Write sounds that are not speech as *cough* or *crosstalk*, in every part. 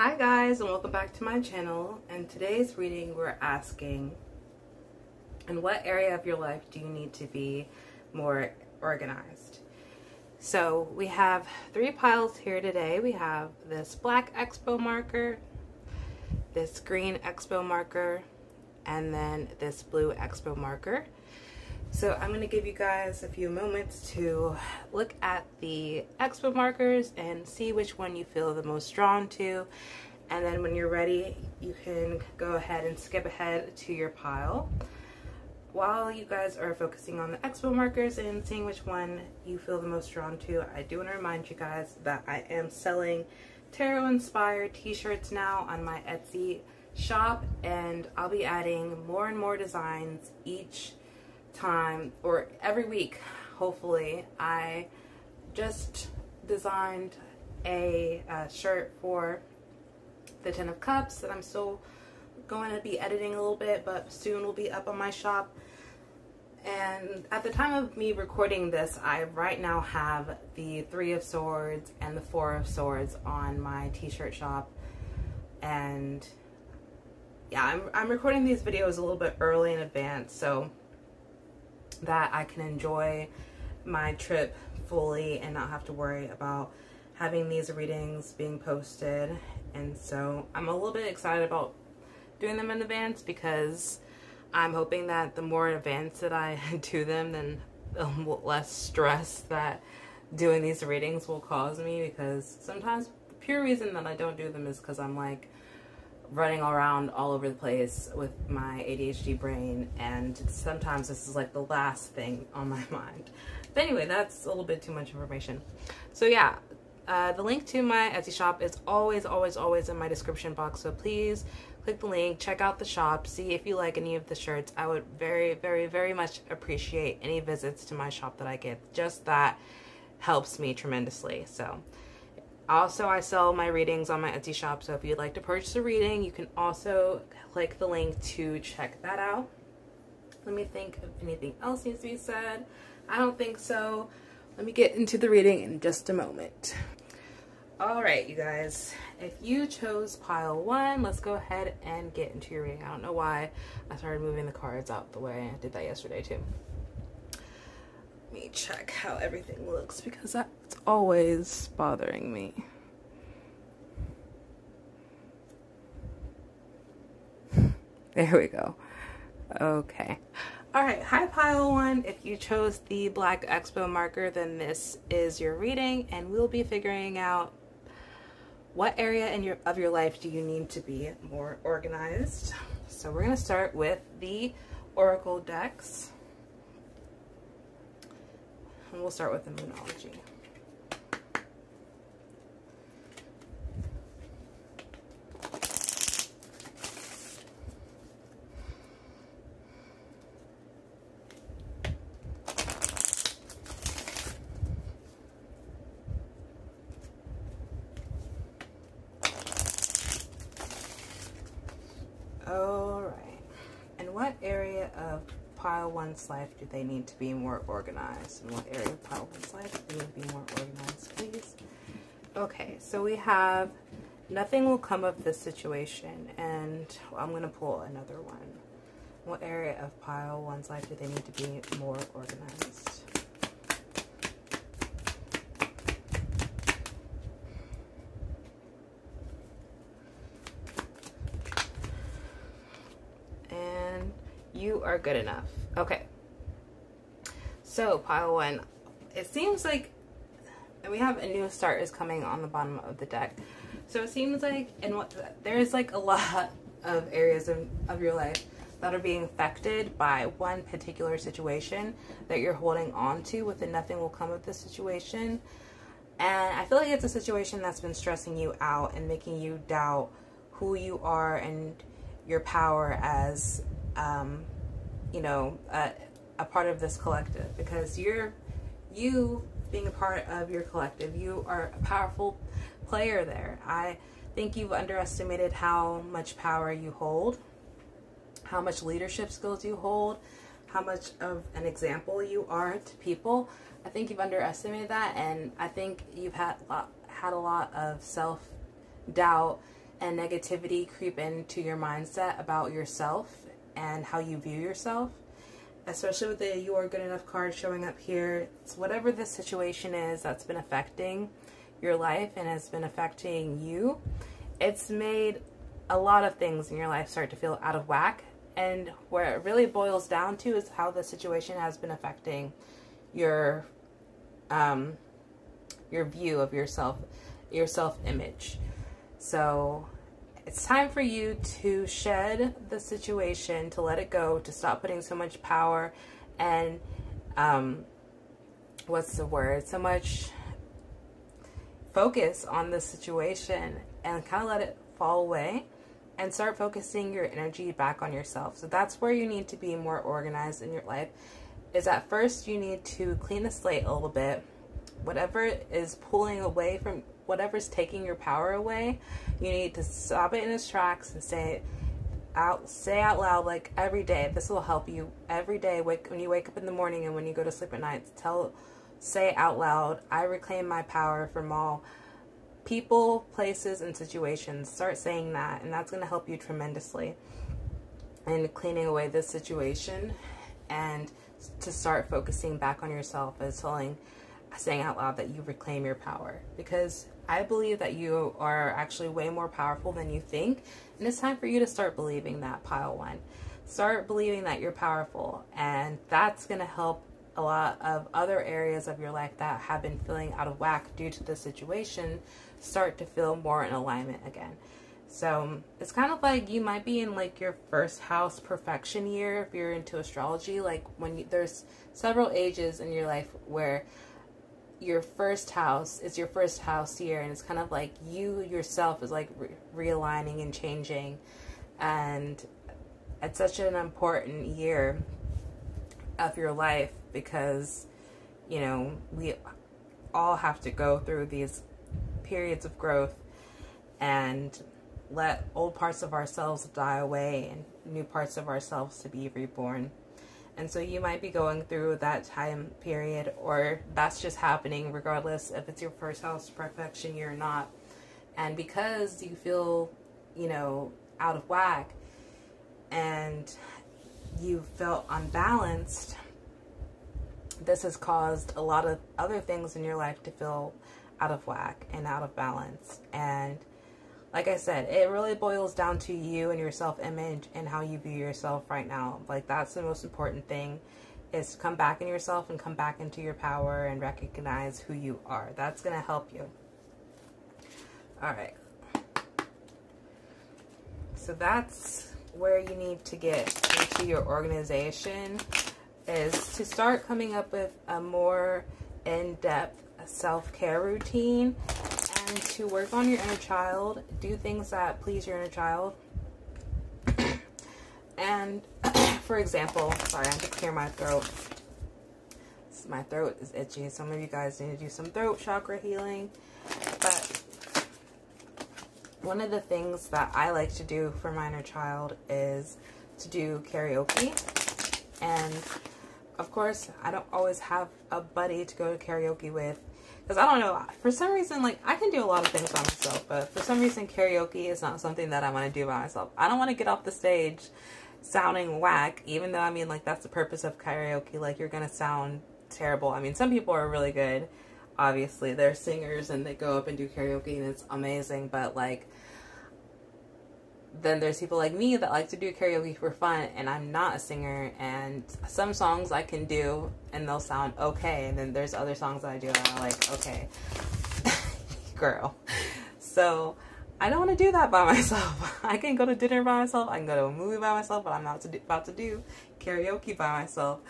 Hi guys and welcome back to my channel and today's reading we're asking in what area of your life do you need to be more organized? So we have three piles here today. We have this black expo marker, this green expo marker, and then this blue expo marker. So I'm going to give you guys a few moments to look at the expo markers and see which one you feel the most drawn to. And then when you're ready, you can go ahead and skip ahead to your pile. While you guys are focusing on the expo markers and seeing which one you feel the most drawn to, I do want to remind you guys that I am selling tarot inspired t-shirts now on my Etsy shop and I'll be adding more and more designs each time or every week hopefully I just designed a, a, shirt for the Ten of Cups that I'm still going to be editing a little bit but soon will be up on my shop. And at the time of me recording this I right now have the Three of Swords and the Four of Swords on my t-shirt shop. And yeah I'm, I'm recording these videos a little bit early in advance so that I can enjoy my trip fully and not have to worry about having these readings being posted. And so I'm a little bit excited about doing them in advance because I'm hoping that the more in advance that I *laughs* do them, then the less stress that doing these readings will cause me because sometimes the pure reason that I don't do them is because I'm like, running around all over the place with my ADHD brain and sometimes this is like the last thing on my *laughs* mind. But anyway, that's a little bit too much information. So yeah, uh, the link to my Etsy shop is always, always, always in my description box. So please click the link, check out the shop, see if you like any of the shirts. I would very, very, very much appreciate any visits to my shop that I get. Just that helps me tremendously. So also, I sell my readings on my Etsy shop, so if you'd like to purchase a reading, you can also click the link to check that out. Let me think if anything else needs to be said. I don't think so. Let me get into the reading in just a moment. All right, you guys, if you chose pile one, let's go ahead and get into your reading. I don't know why I started moving the cards out the way I did that yesterday too. Me check how everything looks because that's always bothering me. *laughs* There we go. Okay. All right, Hi pile one. If you chose the black expo marker, then this is your reading and we'll be figuring out what area in your of your life do you need to be more organized. So we're gonna start with the Oracle decks. And we'll start with the Moonology. All right. And what area of life do they need to be more organized? In what area of pile one's life do they need to be more organized, please? Okay, so we have nothing will come of this situation, and I'm going to pull another one. What area of pile one's life do they need to be more organized? And you are good enough. Okay. So, pile one. It seems like we have a new start is coming on the bottom of the deck. So it seems like in what there's like a *laughs* lot of areas of, of your life that are being affected by one particular situation that you're holding on to with the nothing will come of this situation. And I feel like it's a situation that's been stressing you out and making you doubt who you are and your power as um, you know, a, a part of this collective because you're, you being a part of your collective, you are a powerful player there. I think you've underestimated how much power you hold, how much leadership skills you hold, how much of an example you are to people. I think you've underestimated that, and I think you've had had a lot of self doubt and negativity creep into your mindset about yourself and how you view yourself, especially with the you are good enough card showing up here, it's whatever the situation is that's been affecting your life and has been affecting you, it's made a lot of things in your life start to feel out of whack. And where it really boils down to is how the situation has been affecting your um, your view of yourself, your self image. So it's time for you to shed the situation, to let it go, to stop putting so much power and um, what's the word? So much focus on the situation and kind of let it fall away and start focusing your energy back on yourself. So that's where you need to be more organized in your life. Is at first you need to clean the slate a little bit. Whatever is pulling away from whatever's taking your power away, you need to stop it in its tracks and say out say out loud like every day. This will help you every day wake when you wake up in the morning and when you go to sleep at night. Tell say out loud, I reclaim my power from all people, places, and situations. Start saying that, and that's going to help you tremendously in cleaning away this situation and to start focusing back on yourself as telling, saying out loud that you reclaim your power. Because I believe that you are actually way more powerful than you think, and it's time for you to start believing that, pile one. Start believing that you're powerful, and that's going to help a lot of other areas of your life that have been feeling out of whack due to the situation start to feel more in alignment again. So it's kind of like you might be in like your first house profection year if you're into astrology. Like when you, there's several ages in your life where your first house is your first house year, and it's kind of like you yourself is like re- realigning and changing, and it's such an important year of your life because you know we all have to go through these periods of growth and let old parts of ourselves die away and new parts of ourselves to be reborn. And so you might be going through that time period, or that's just happening regardless if it's your first house profection or not. And because you feel, you know, out of whack and you felt unbalanced, this has caused a lot of other things in your life to feel out of whack and out of balance. And like I said, it really boils down to you and your self image and how you view yourself right now. Like, that's the most important thing is come back in yourself and come back into your power and recognize who you are. That's going to help you. All right. So that's where you need to get into your organization is to start coming up with a more in-depth self-care routine and to work on your inner child, do things that please your inner child. *coughs* and *coughs* for example, sorry, I have to clear my throat. My throat is itchy. Some of you guys need to do some throat chakra healing. But one of the things that I like to do for my inner child is to do karaoke. And of course, I don't always have a buddy to go to karaoke with because I don't know, for some reason, like, I can do a lot of things by myself, but for some reason, karaoke is not something that I want to do by myself. I don't want to get off the stage sounding whack, even though, I mean, like, that's the purpose of karaoke. Like, you're going to sound terrible. I mean, some people are really good, obviously. They're singers and they go up and do karaoke and it's amazing, but, like, then there's people like me that like to do karaoke for fun and I'm not a singer and some songs I can do and they'll sound okay and then there's other songs that I do and I'm like okay *laughs* girl. So I don't want to do that by *laughs* myself. I can go to dinner by myself I can go to a movie by myself but I'm not to do, about to do karaoke by myself.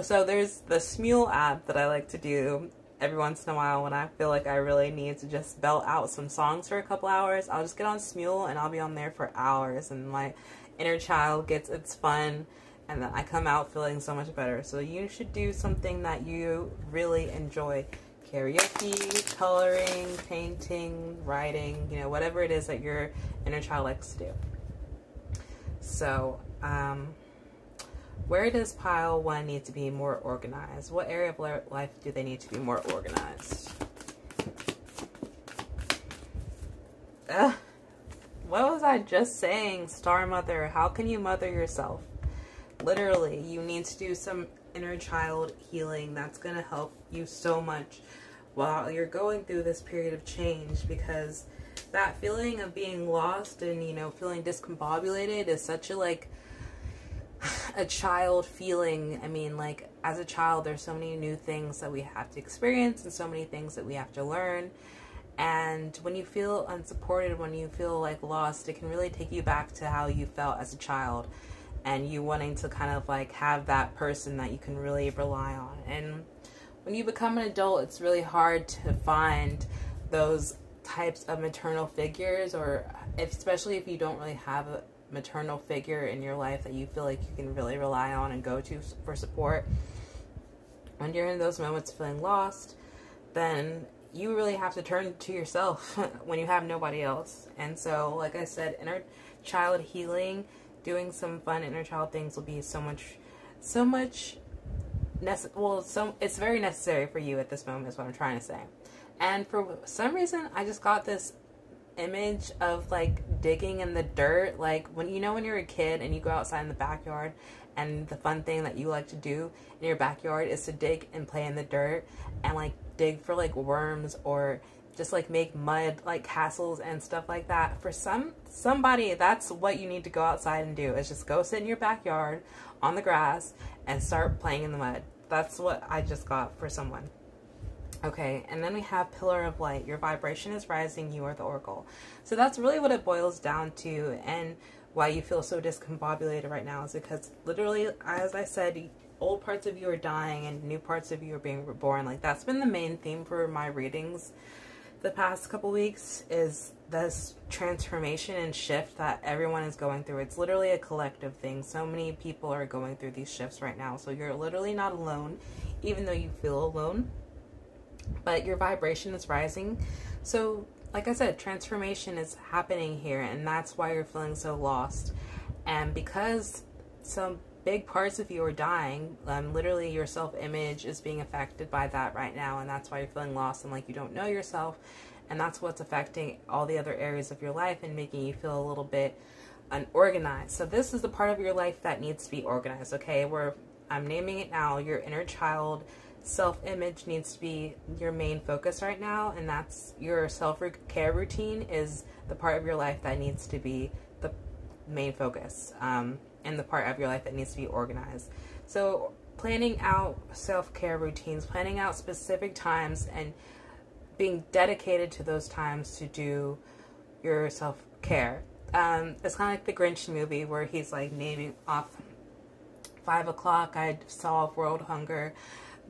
So there's the Smule app that I like to do every once in a while when I feel like I really need to just belt out some songs for a couple hours, I'll just get on Smule and I'll be on there for hours and my inner child gets its fun and then I come out feeling so much better. So you should do something that you really enjoy. Karaoke, coloring, painting, writing, you know, whatever it is that your inner child likes to do. So, um, where does pile one need to be more organized? What area of life do they need to be more organized? Ugh. what was I just saying? Star mother, how can you mother yourself? Literally, you need to do some inner child healing. That's going to help you so much while you're going through this period of change because that feeling of being lost and, you know, feeling discombobulated is such a like *laughs* a child feeling. I mean, like as a child, there's so many new things that we have to experience and so many things that we have to learn. And when you feel unsupported, when you feel like lost, it can really take you back to how you felt as a child and you wanting to kind of like have that person that you can really rely on. And when you become an adult, it's really hard to find those types of maternal figures or if, especially if you don't really have a maternal figure in your life that you feel like you can really rely on and go to for support. When you're in those moments feeling lost, then you really have to turn to yourself *laughs* when you have nobody else. And so, like I said, inner child healing, doing some fun inner child things will be so much, so much. Well, so it's very necessary for you at this moment. Is what I'm trying to say. And for some reason, I just got this image of like digging in the dirt. Like when you know when you're a kid and you go outside in the backyard and the fun thing that you like to do in your backyard is to dig and play in the dirt and like dig for like worms or just like make mud like castles and stuff like that. For some somebody that's what you need to go outside and do is just go sit in your backyard on the grass and start playing in the mud. That's what I just got for someone. Okay, and then we have Pillar of Light. Your vibration is rising, you are the Oracle. So that's really what it boils down to and why you feel so discombobulated right now is because literally, as I said, old parts of you are dying and new parts of you are being reborn. Like that's been the main theme for my readings the past couple weeks is this transformation and shift that everyone is going through. It's literally a collective thing. So many people are going through these shifts right now. So you're literally not alone, even though you feel alone. But your vibration is rising. So, like I said, transformation is happening here, and that's why you're feeling so lost. And because some big parts of you are dying. Um, literally, your self image is being affected by that right now, and that's why you're feeling lost and like you don't know yourself. And that's what's affecting all the other areas of your life and making you feel a little bit unorganized. So, this is the part of your life that needs to be organized, okay? Where I'm naming it now, your inner child self image needs to be your main focus right now, and that's your self care routine is the part of your life that needs to be the main focus. Um, and the part of your life that needs to be organized. So, planning out self care routines, planning out specific times, and being dedicated to those times to do your self care. Um, it's kind of like the Grinch movie where he's like naming off five o'clock, I solve world hunger.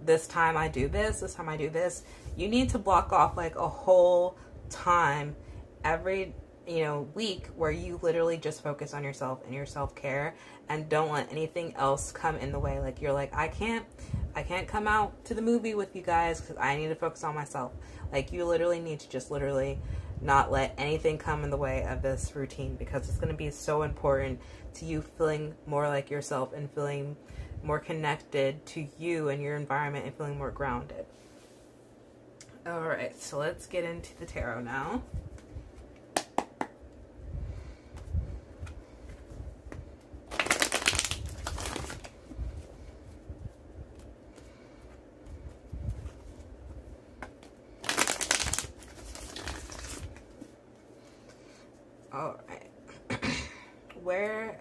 This time I do this, this time I do this. You need to block off like a whole time every you know, week where you literally just focus on yourself and your self-care and don't let anything else come in the way. Like you're like, I can't, I can't come out to the movie with you guys because I need to focus on myself. Like you literally need to just literally not let anything come in the way of this routine because it's going to be so important to you feeling more like yourself and feeling more connected to you and your environment and feeling more grounded. All right, so let's get into the tarot now. All right. Where,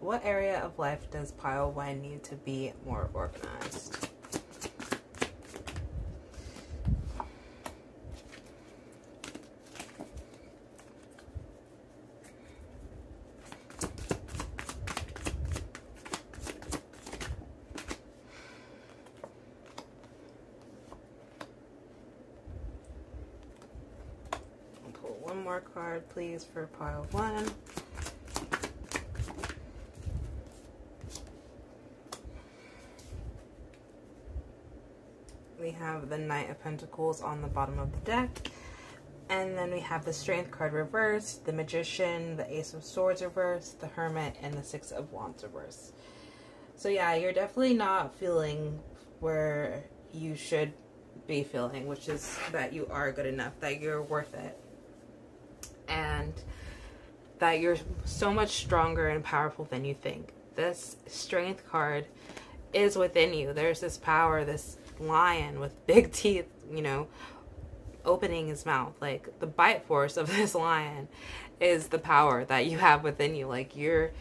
what area does pile one need to be more organized? One more card, please, for pile one. Have the Knight of Pentacles on the bottom of the deck. And then we have the Strength card reversed, the Magician, the Ace of Swords reversed, the Hermit, and the Six of Wands reversed. So yeah, you're definitely not feeling where you should be feeling, which is that you are good enough, that you're worth it. And that you're so much stronger and powerful than you think. This strength card is within you. There's this power, this lion with big *laughs* teeth, you know, opening his mouth. Like the bite force of *laughs* this lion is the power that you have within you. Like you're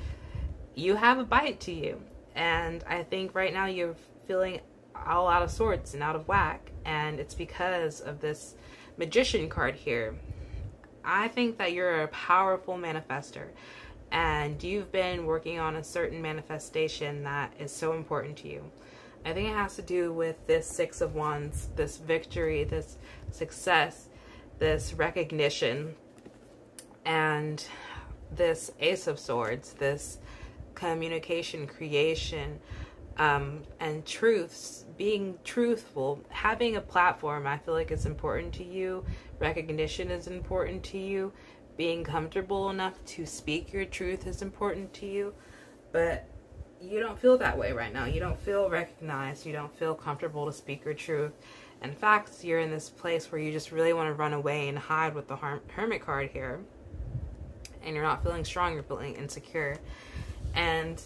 you have a bite to you. And I think right now you're feeling all out of sorts and out of whack. And it's because of this magician card here. I think that you're a powerful manifester and you've been working on a certain manifestation that is so important to you. I think it has to do with this Six of Wands, this victory, this success, this recognition, and this Ace of Swords, this communication, creation, um, and truths, being truthful, having a platform, I feel like it's important to you. Recognition is important to you. Being comfortable enough to speak your truth is important to you. But you don't feel that way right now. You don't feel recognized. You don't feel comfortable to speak your truth. In fact, you're in this place where you just really want to run away and hide with the Hermit card here. And you're not feeling strong, you're feeling insecure. And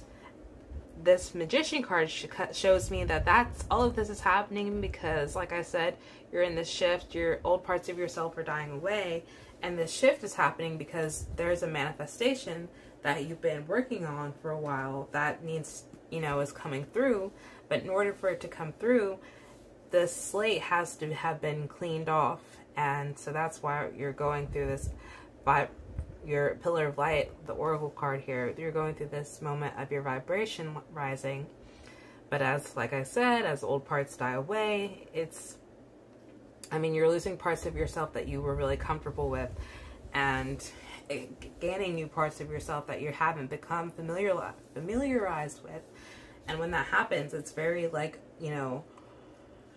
this magician card shows me that that's all of this is happening because like i said you're in this shift your old parts of yourself are dying away and this shift is happening because there's a manifestation that you've been working on for a while that needs you know is coming through. But in order for it to come through the slate has to have been cleaned off. And so that's why you're going through this by your pillar of light, the oracle card here, you're going through this moment of your vibration rising. But as, like I said, as old parts die away, it's, I mean, you're losing parts of yourself that you were really comfortable with. And Eh, gaining new parts of yourself that you haven't become familiar, familiarized with. And when that happens, it's very like, you know,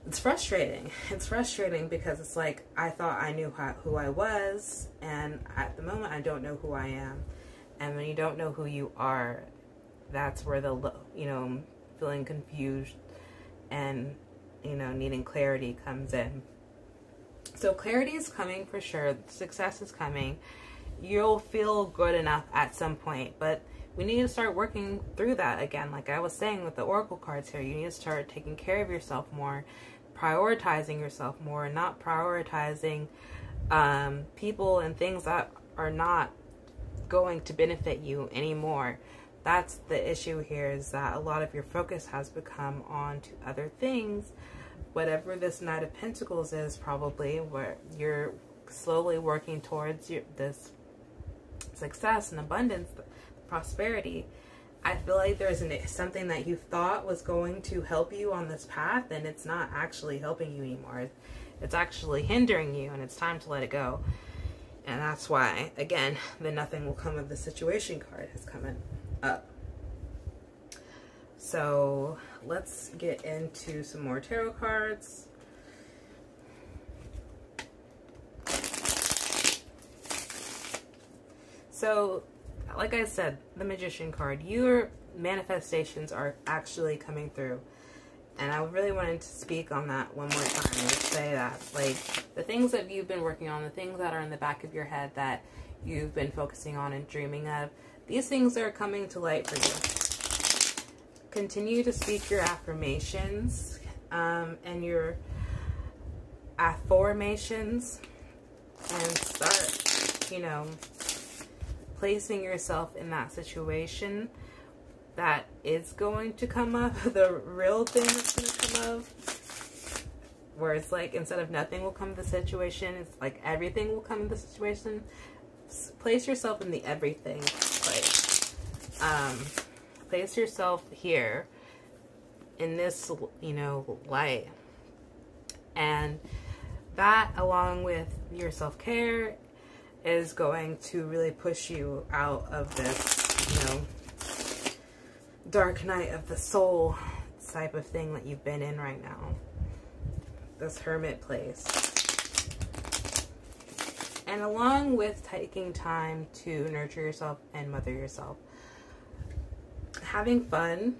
it's frustrating. *laughs* It's frustrating because it's like I thought I knew who I was, and at the moment I don't know who I am. And when you don't know who you are, that's where the you know feeling confused and you know needing clarity comes in. So clarity is coming for sure. Success is coming. You'll feel good enough at some point, but we need to start working through that again. Like I was saying with the oracle cards here, you need to start taking care of yourself more, prioritizing yourself more, not prioritizing um, people and things that are not going to benefit you anymore. That's the issue here is that a lot of your focus has become on to other things. Whatever this Knight of Pentacles is probably where you're slowly working towards your, this success and abundance prosperity, I feel like there's an, something that you thought was going to help you on this path and it's not actually helping you anymore. It's actually hindering you and it's time to let it go. And that's why, again, the nothing will come of the situation card is coming up. So let's get into some more tarot cards. So like I said, the Magician card, your manifestations are actually coming through. And I really wanted to speak on that one more time and say that, like, the things that you've been working on, the things that are in the back of your head that you've been focusing on and dreaming of, these things are coming to light for you. Continue to speak your affirmations um, and your affirmations and start, you know, placing yourself in that situation that is going to come up, *laughs* the real thing that's going to come up, where it's like instead of nothing will come to the situation, it's like everything will come to the situation. Place yourself in the everything place. Um, place yourself here in this, you know, light. And that along with your self-care is going to really push you out of this, you know, dark night of the soul type of thing that you've been in right now. This hermit place. And along with taking time to nurture yourself and mother yourself, having fun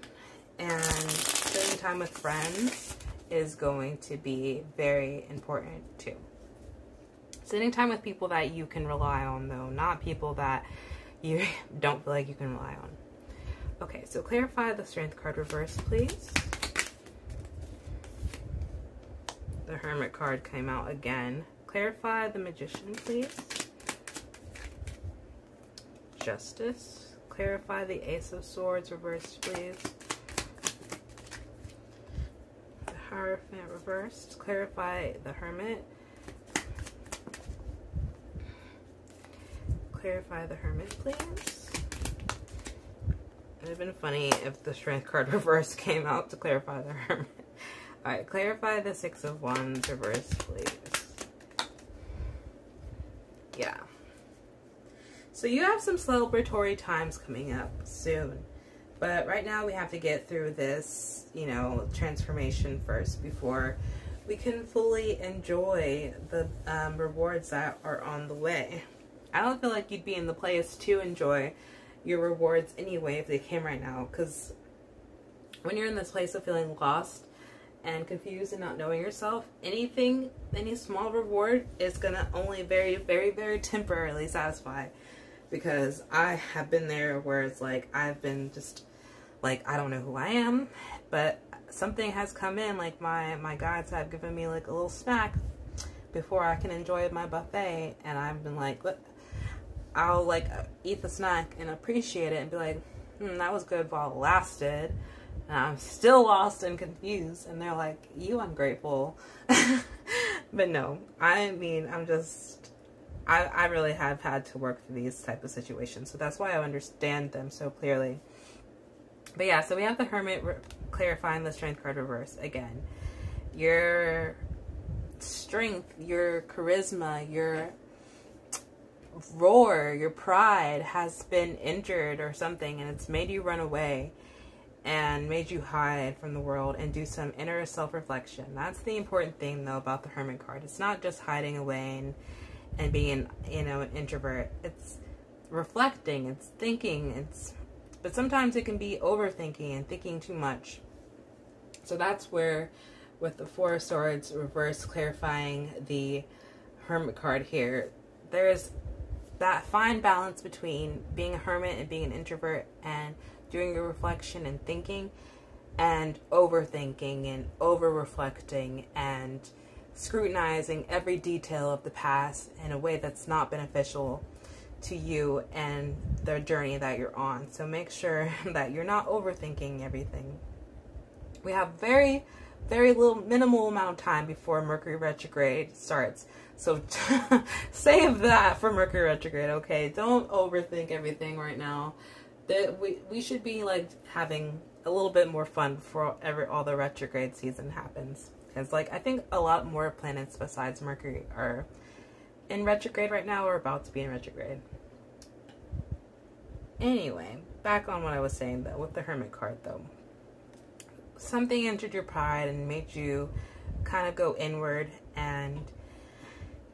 and spending time with friends is going to be very important too. Spending time with people that you can rely on, though, not people that you *laughs* don't feel like you can rely on. Okay, so clarify the strength card reverse, please. The hermit card came out again. Clarify the magician, please. Justice. Clarify the ace of swords reverse, please. The hierophant reversed. Clarify the hermit. Clarify the hermit, please. It would have been funny if the strength card *laughs* reverse came out to clarify the hermit. *laughs* Alright, clarify the six of wands reverse, please. Yeah. So you have some celebratory times coming up soon. But right now we have to get through this, you know, transformation first before we can fully enjoy the um, rewards that are on the way. I don't feel like you'd be in the place to enjoy your rewards anyway if they came right now because when you're in this place of feeling lost and confused and not knowing yourself anything any small reward is gonna only very very very temporarily satisfy because i have been there where it's like i've been just like i don't know who i am but something has come in like my my guides have given me like a little snack before i can enjoy my buffet and i've been like I'll like eat the snack and appreciate it and be like, hmm, that was good while it lasted. And I'm still lost and confused. And they're like, you ungrateful. *laughs* but no, I mean, I'm just, I, I really have had to work through these type of situations. So that's why I understand them so clearly. But yeah, so we have the Hermit clarifying the Strength card reverse again. Your strength, your charisma, your roar, your pride has been injured or something and it's made you run away and made you hide from the world and do some inner self-reflection. That's the important thing though about the Hermit card. It's not just hiding away and, and being, you know, an introvert. It's reflecting, it's thinking, it's but sometimes it can be overthinking and thinking too much. So that's where with the Four of Swords reverse clarifying the Hermit card here, there's that fine balance between being a hermit and being an introvert and doing your reflection and thinking and overthinking and over reflecting and scrutinizing every detail of the past in a way that's not beneficial to you and the journey that you're on. So make sure *laughs* that you're not overthinking everything. We have very, very little, minimal amount of time before Mercury retrograde starts. So *laughs* save that for Mercury retrograde, okay? Don't overthink everything right now. That we we should be like having a little bit more fun before every all the retrograde season happens. Because like I think a lot more planets besides Mercury are in retrograde right now or about to be in retrograde. Anyway, back on what I was saying though with the Hermit card though. Something entered your pride and made you kind of go inward and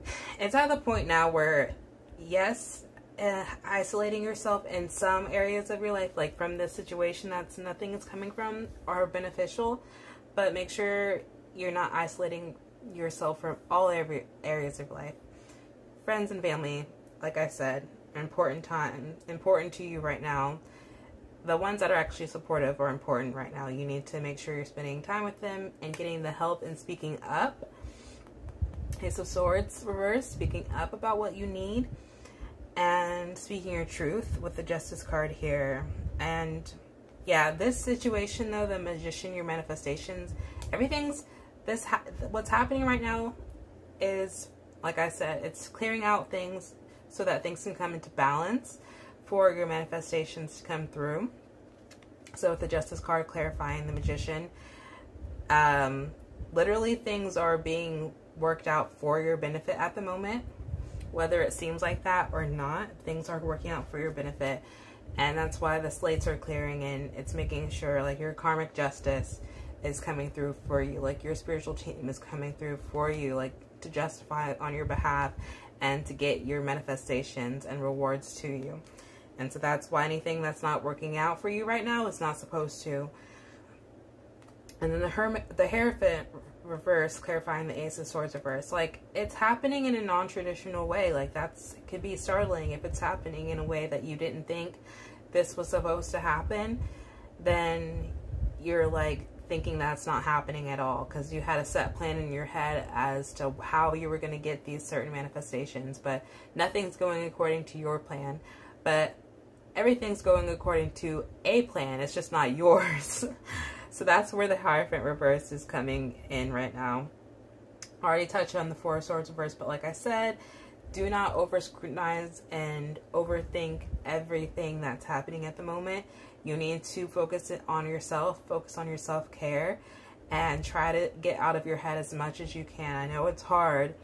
*laughs* it's at the point now where, yes, uh, isolating yourself in some areas of your life, like from the situation that's nothing is coming from, are beneficial. But make sure you're not isolating yourself from all every areas of life. Friends and family, like I said, important time, important to you right now. The ones that are actually supportive are important right now. You need to make sure you're spending time with them and getting the help and speaking up Ace of Swords reverse, speaking up about what you need and speaking your truth with the Justice card here. And yeah, this situation though, the Magician, your manifestations, everything's this ha what's happening right now is like I said, it's clearing out things so that things can come into balance for your manifestations to come through. So with the Justice card clarifying the Magician, um, literally things are being worked out for your benefit at the moment. Whether it seems like that or not, things are working out for your benefit. And that's why the slates are clearing and it's making sure like your karmic justice is coming through for you. Like your spiritual team is coming through for you, like to justify on your behalf and to get your manifestations and rewards to you. And so that's why anything that's not working out for you right now is not supposed to. And then the hermit, the Hierophant reverse, clarifying the Ace of Swords reverse. Like, it's happening in a non traditional way. Like, that's could be startling if it's happening in a way that you didn't think this was supposed to happen. Then you're like thinking that's not happening at all because you had a set plan in your head as to how you were going to get these certain manifestations, but nothing's going according to your plan. But everything's going according to a plan, it's just not *laughs* yours. So that's where the Hierophant reverse is coming in right now. I already touched on the Four of Swords reverse, but like I said, do not over scrutinize and overthink everything that's happening at the moment. You need to focus it on yourself, focus on your self care, and try to get out of your head as much as you can. I know it's hard.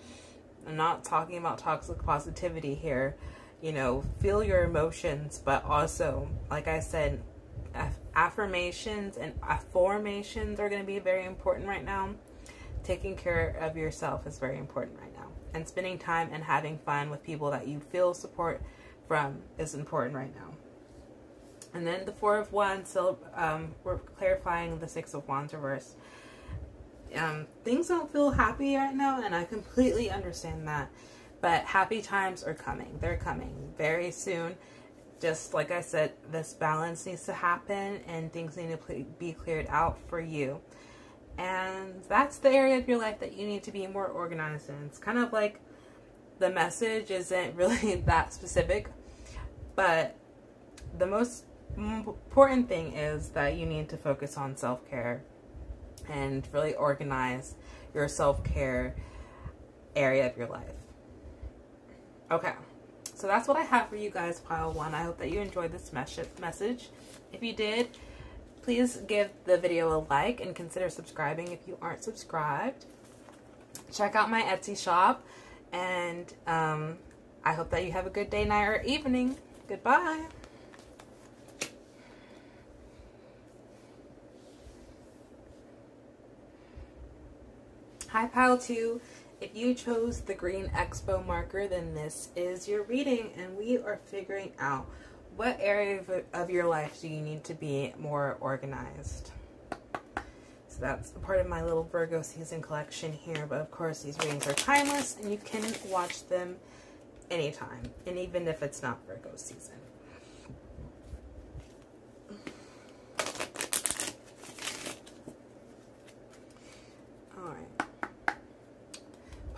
I'm not talking about toxic positivity here. You know, feel your emotions, but also, like I said, affirmations and affirmations are going to be very important right now. Taking care of yourself is very important right now. And spending time and having fun with people that you feel support from is important right now. And then the Four of Wands, so um, we're clarifying the Six of Wands reverse. Um, things don't feel happy right now, and I completely understand that. But happy times are coming. They're coming very soon. Just like I said, this balance needs to happen, and things need to be cleared out for you. And that's the area of your life that you need to be more organized in. It's kind of like the message isn't *laughs* really that specific, but the most important thing is that you need to focus on self-care and really organize your self-care area of your life. Okay, so that's what I have for you guys, pile one. I hope that you enjoyed this message. If you did, please give the video a like and consider subscribing if you aren't subscribed. Check out my Etsy shop, and um, I hope that you have a good day, night, or evening. Goodbye. Hi Pile 2, if you chose the green expo marker, then this is your reading and we are figuring out what area of, of your life do you need to be more organized. So that's part of my little Virgo season collection here, but of course these readings are timeless and you can watch them anytime, and even if it's not Virgo season.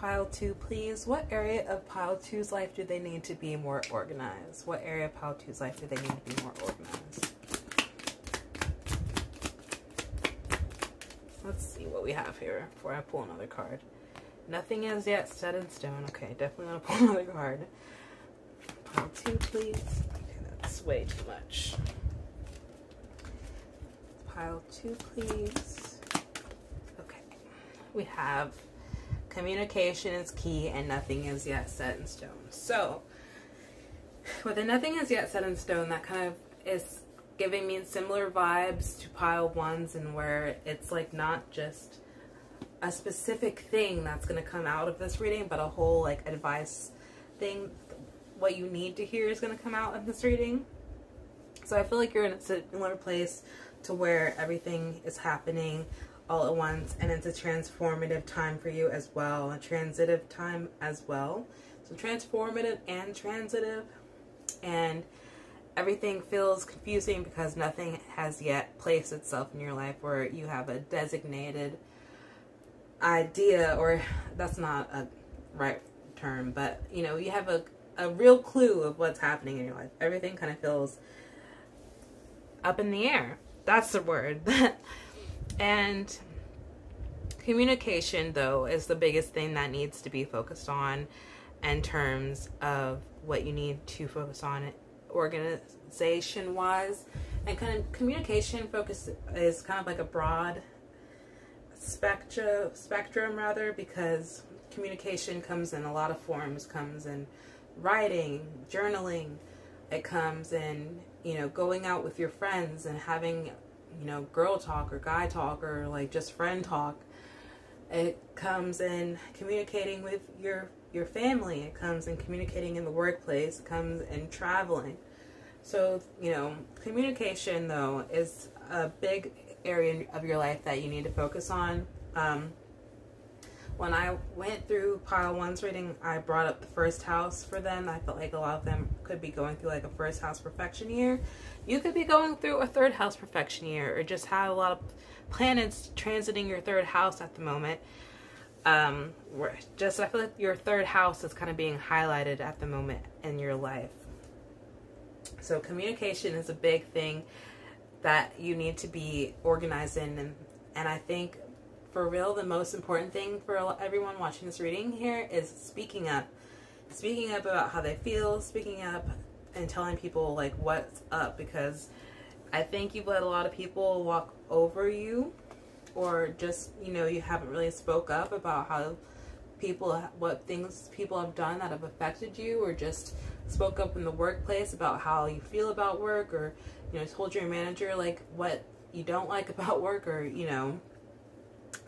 Pile two, please. What area of pile two's life do they need to be more organized? What area of pile two's life do they need to be more organized? Let's see what we have here before I pull another card. Nothing is yet set in stone. Okay, definitely gonna pull *laughs* another card. Pile two, please. Okay, that's way too much. Pile two, please. Okay, we have communication is key and nothing is yet set in stone. So, with the nothing is yet set in stone, that kind of is giving me similar vibes to pile ones and where it's like not just a specific thing that's going to come out of this reading, but a whole like advice thing. What you need to hear is going to come out of this reading. So I feel like you're in a similar place to where everything is happening all at once and it's a transformative time for you as well a transitive time as well. So transformative and transitive and everything feels confusing because nothing has yet placed itself in your life where you have a designated idea or that's not a right term but you know you have a, a real clue of what's happening in your life. Everything kind of feels up in the air. That's the word *laughs* And communication, though, is the biggest thing that needs to be focused on in terms of what you need to focus on organization wise. And kind of communication focus is kind of like a broad spectrum, spectrum rather, because communication comes in a lot of forms, comes in writing, journaling, it comes in, you know, going out with your friends and having you know, girl talk or guy talk or like just friend talk. It comes in communicating with your your family. It comes in communicating in the workplace. It comes in traveling. So, you know, communication though is a big area of your life that you need to focus on. Um, when I went through pile one's reading, I brought up the first house for them. I felt like a lot of them could be going through like a first house profection year. You could be going through a third house profection year or just have a lot of planets transiting your third house at the moment. Um, just I feel like your third house is kind of being highlighted at the moment in your life. So communication is a big thing that you need to be organized in and and I think for real, the most important thing for everyone watching this reading here is speaking up. Speaking up about how they feel, speaking up and telling people like what's up because I think you've let a lot of people walk over you or just, you know, you haven't really spoke up about how people, what things people have done that have affected you or just spoke up in the workplace about how you feel about work or, you know, told your manager like what you don't like *laughs* about work or, you know,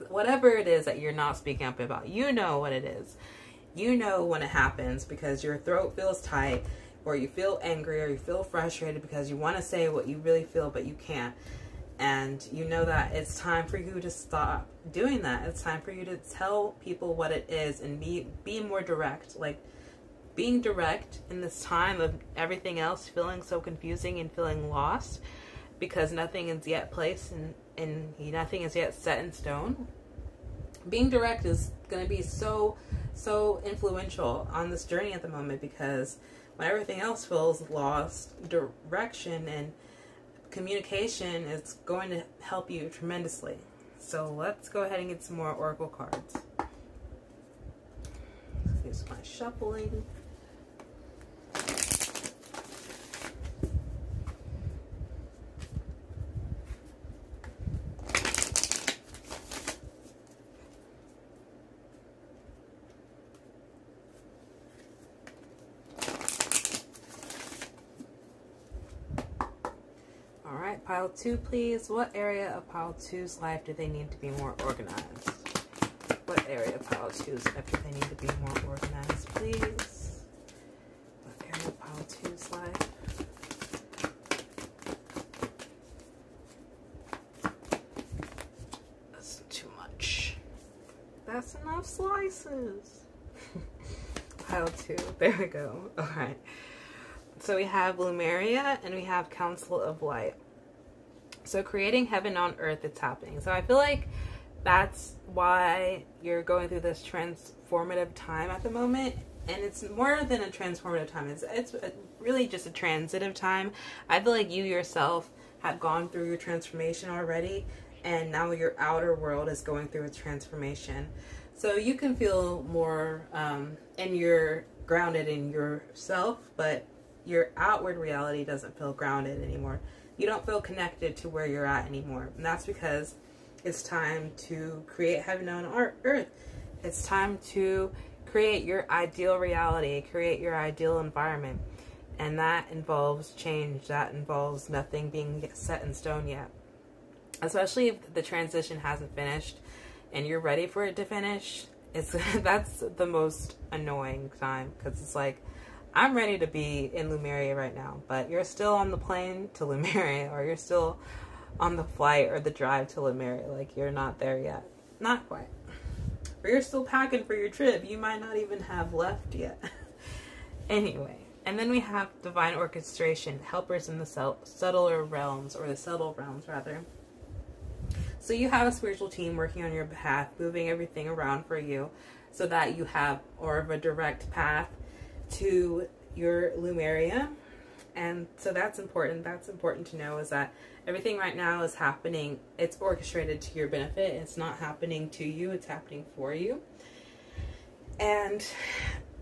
whatever it is that you're not speaking up about, you know what it is. You know when it happens because your throat feels tight or you feel angry or you feel frustrated because you want to say what you really feel but you can't. And you know that it's time for you to stop doing that. It's time for you to tell people what it is and be be more direct. Like being direct in this time of everything else feeling so confusing and feeling lost because nothing is yet placed and, and nothing is yet set in stone. Being direct is going to be so, so influential on this journey at the moment because when everything else feels lost, direction and communication is going to help you tremendously. So let's go ahead and get some more oracle cards. Here's my shuffling. Pile two, please. What area of pile two's life do they need to be more organized? What area of pile two's life do they need to be more organized, please? What area of pile two's life? That's too much. That's enough slices. *laughs* pile two. There we go. All right. So we have Lemuria and we have Council of Light. So creating heaven on earth, it's happening. So I feel like that's why you're going through this transformative time at the moment. And it's more than a transformative time. It's, it's really just a transitive time. I feel like you yourself have gone through your transformation already. And now your outer world is going through a transformation. So you can feel more, um, and you're grounded in yourself, but your outward reality doesn't feel grounded anymore you don't feel connected to where you're at anymore. And that's because it's time to create heaven on earth. It's time to create your ideal reality, create your ideal environment. And that involves change. That involves nothing being set in stone yet. Especially if the transition hasn't finished and you're ready for it to finish. It's *laughs* that's the most annoying time because it's like I'm ready to be in Lemuria right now, but you're still on the plane to Lemuria, or you're still on the flight or the drive to Lemuria. Like, you're not there yet. Not quite. Or you're still packing for your trip. You might not even have left yet. *laughs* anyway, and then we have divine orchestration, helpers in the subtler realms, or the subtle realms, rather. So you have a spiritual team working on your behalf, moving everything around for you so that you have more of a direct path to your Lemuria. And so that's important. That's important to know is that everything right now is happening. It's orchestrated to your benefit. It's not happening to you. It's happening for you. And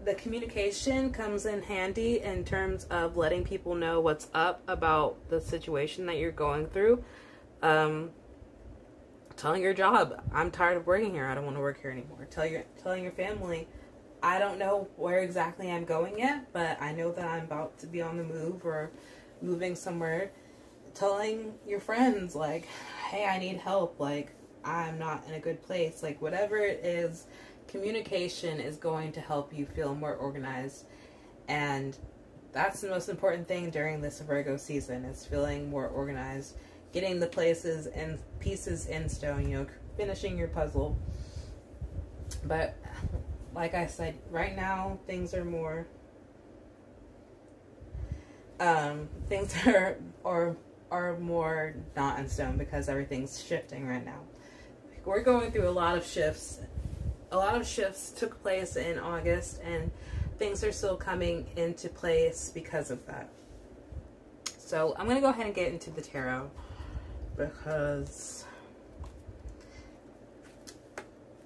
the communication comes in handy in terms of letting people know what's up about the situation that you're going through. Um, telling your job, I'm tired of working here. I don't want to work here anymore. Tell your telling your family, I don't know where exactly I'm going yet, but I know that I'm about to be on the move or moving somewhere. Telling your friends, like, hey, I need help. Like, I'm not in a good place. Like, whatever it is, communication is going to help you feel more organized. And that's the most important thing during this Virgo season is feeling more organized, getting the places and pieces in stone, you know, finishing your puzzle But like I said, right now things are more um, *laughs* things are are are more not in stone because everything's shifting right now. We're going through a lot of shifts. A lot of shifts took place in August, and things are still coming into place because of that. So I'm gonna go ahead and get into the tarot because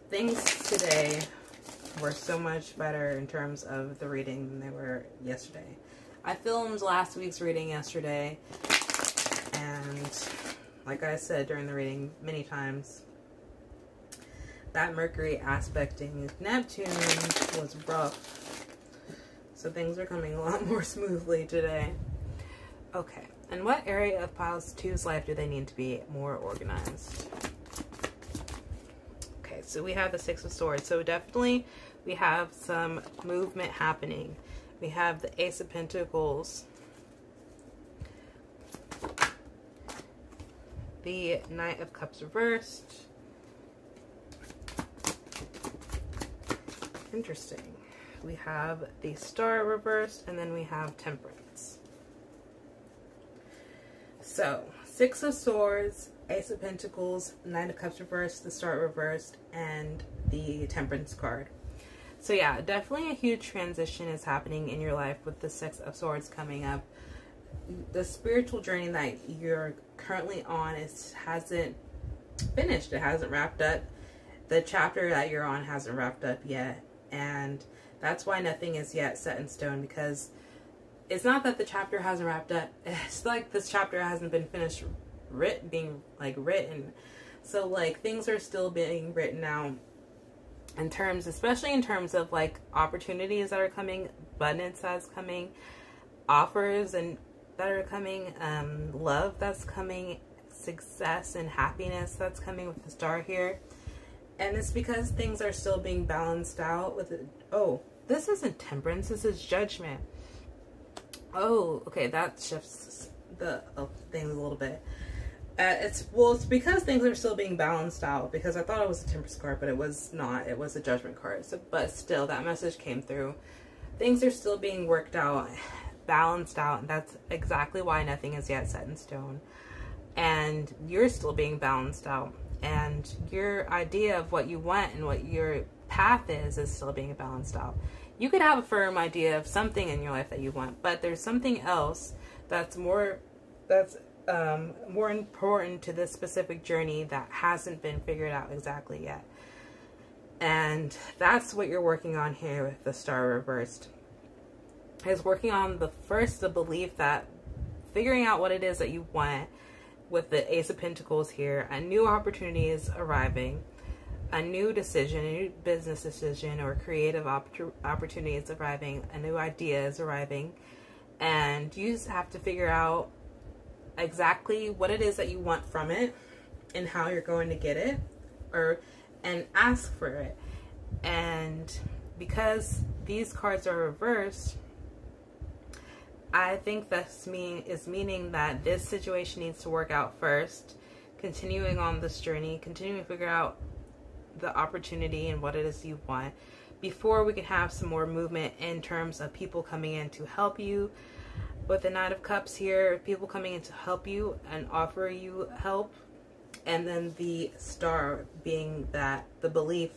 things today were so much better in terms of the reading than they were yesterday. I filmed last week's reading yesterday, and like I said during the reading many times, that Mercury aspecting Neptune was rough. So things are coming a lot *laughs* more smoothly today. Okay, and what area of Piles 2's life do they need to be more organized? Okay, so we have the Six of Swords. So definitely we have some movement happening we have the Ace of Pentacles, the Knight of Cups reversed. Interesting. We have the Star reversed, and then we have Temperance. So, Six of Swords, Ace of Pentacles, Nine of Cups reversed, the Star reversed, and the Temperance card. So yeah, definitely a huge transition is happening in your life with the Six of Swords coming up. The spiritual journey that you're currently on is hasn't finished. It hasn't wrapped up. The chapter that you're on hasn't wrapped up yet. And that's why nothing is yet set in stone because it's not that the chapter hasn't wrapped up. *laughs* It's like this chapter hasn't been finished writ being like written. So like things are still being written out in terms, especially in terms of like opportunities that are coming, abundance that's coming, offers and that are coming, um, love that's coming, success and happiness that's coming with the star here. And it's because things are still being balanced out with it. Oh, this isn't temperance, this is judgment. Oh, okay, that shifts the oh, things a little bit. Uh, it's well, it's because things are still being balanced out. Because I thought it was a Temperance card, but it was not. It was a Judgment card. So, but still, that message came through. Things are still being worked out, balanced out, and that's exactly why nothing is yet set in stone. And you're still being balanced out, and your idea of what you want and what your path is is still being balanced out. You could have a firm idea of something in your life that you want, but there's something else that's more that's um, more important to this specific journey that hasn't been figured out exactly yet. And that's what you're working on here with the star reversed. Is working on the first the belief that figuring out what it is that you want with the Ace of Pentacles here, a new opportunity is arriving, a new decision, a new business decision or creative opportunity is arriving, a new idea is arriving, and you just have to figure out exactly what it is that you want from it and how you're going to get it or and ask for it. And because these cards are reversed I think that's mean is meaning that this situation needs to work out first continuing on this journey continuing to figure out the opportunity and what it is you want before we can have some more movement in terms of people coming in to help you with the Knight of Cups here, people coming in to help you and offer you help. And then the star being that the belief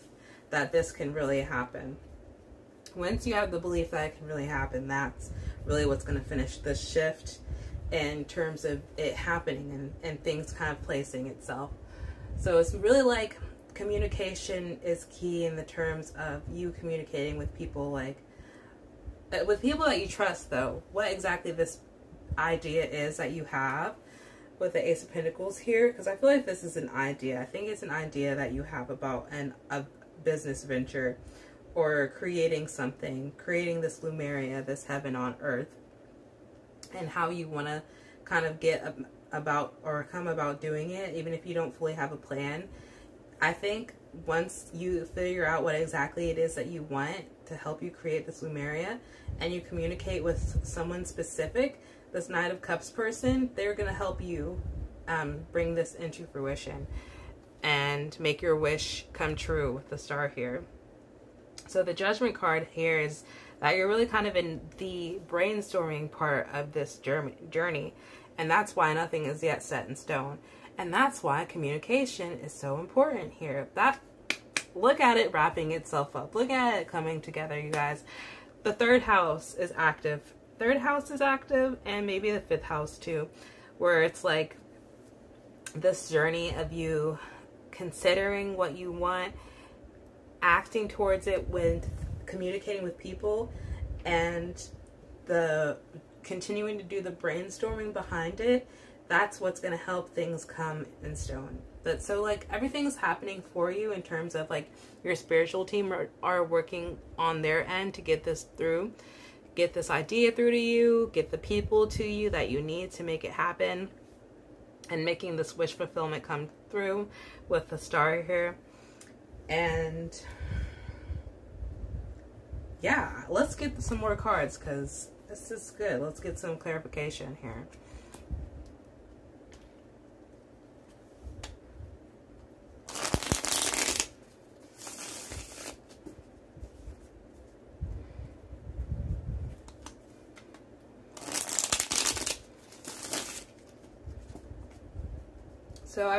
that this can really happen. Once you have the belief that it can really happen, that's really what's going to finish the shift in terms of it happening and, and things kind of placing itself. So it's really like communication is key in the terms of you communicating with people like Uh, with people that you trust though what exactly this idea is that you have with the ace of pentacles here? Because i feel like this is an idea. I think it's an idea that you have about an a business venture or creating something creating this Lemuria this heaven on earth and how you want to kind of get about or come about doing it even if you don't fully have a plan. I think once you figure out what exactly it is that you want to help you create this Lemuria and you communicate with someone specific, this Knight of Cups person, they're going to help you um, bring this into fruition and make your wish come true with the star here. So the judgment card here is that you're really kind of in the brainstorming part of this journey. And that's why nothing is yet set in stone. And that's why communication is so important here. That look at it wrapping itself up. Look at it coming together, you guys. The third house is active. Third house is active and maybe the fifth house too, where it's like this journey of you considering what you want, acting towards it with communicating with people and the continuing to do the brainstorming behind it, that's what's going to help things come in stone. But so like everything's happening for you in terms of like your spiritual team are, are working on their end to get this through, get this idea through to you, get the people to you that you need to make it happen and making this wish fulfillment come through with the star here. And yeah, let's get some more cards because this is good. Let's get some clarification here.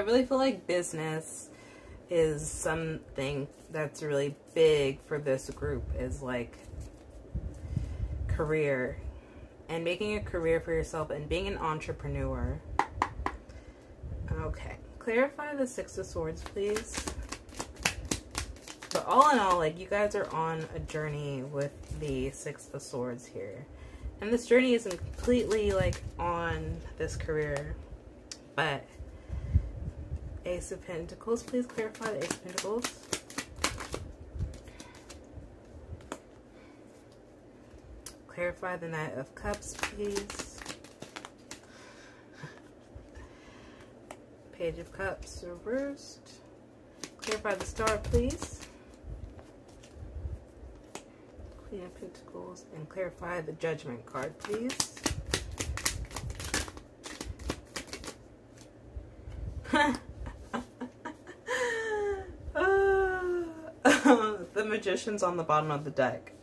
Really feel like business is something that's really big for this group is like career and making a career for yourself and being an entrepreneur. Okay, clarify the Six of Swords, please. But all in all, like you guys are on a journey with the Six of Swords here. And this journey isn't completely like on this career, but Ace of Pentacles. Please clarify the Ace of Pentacles. Clarify the Knight of Cups, please. Page of Cups reversed. Clarify the Star, please. Queen of Pentacles. And clarify the Judgment card, please. *laughs* magicians on the bottom of the deck.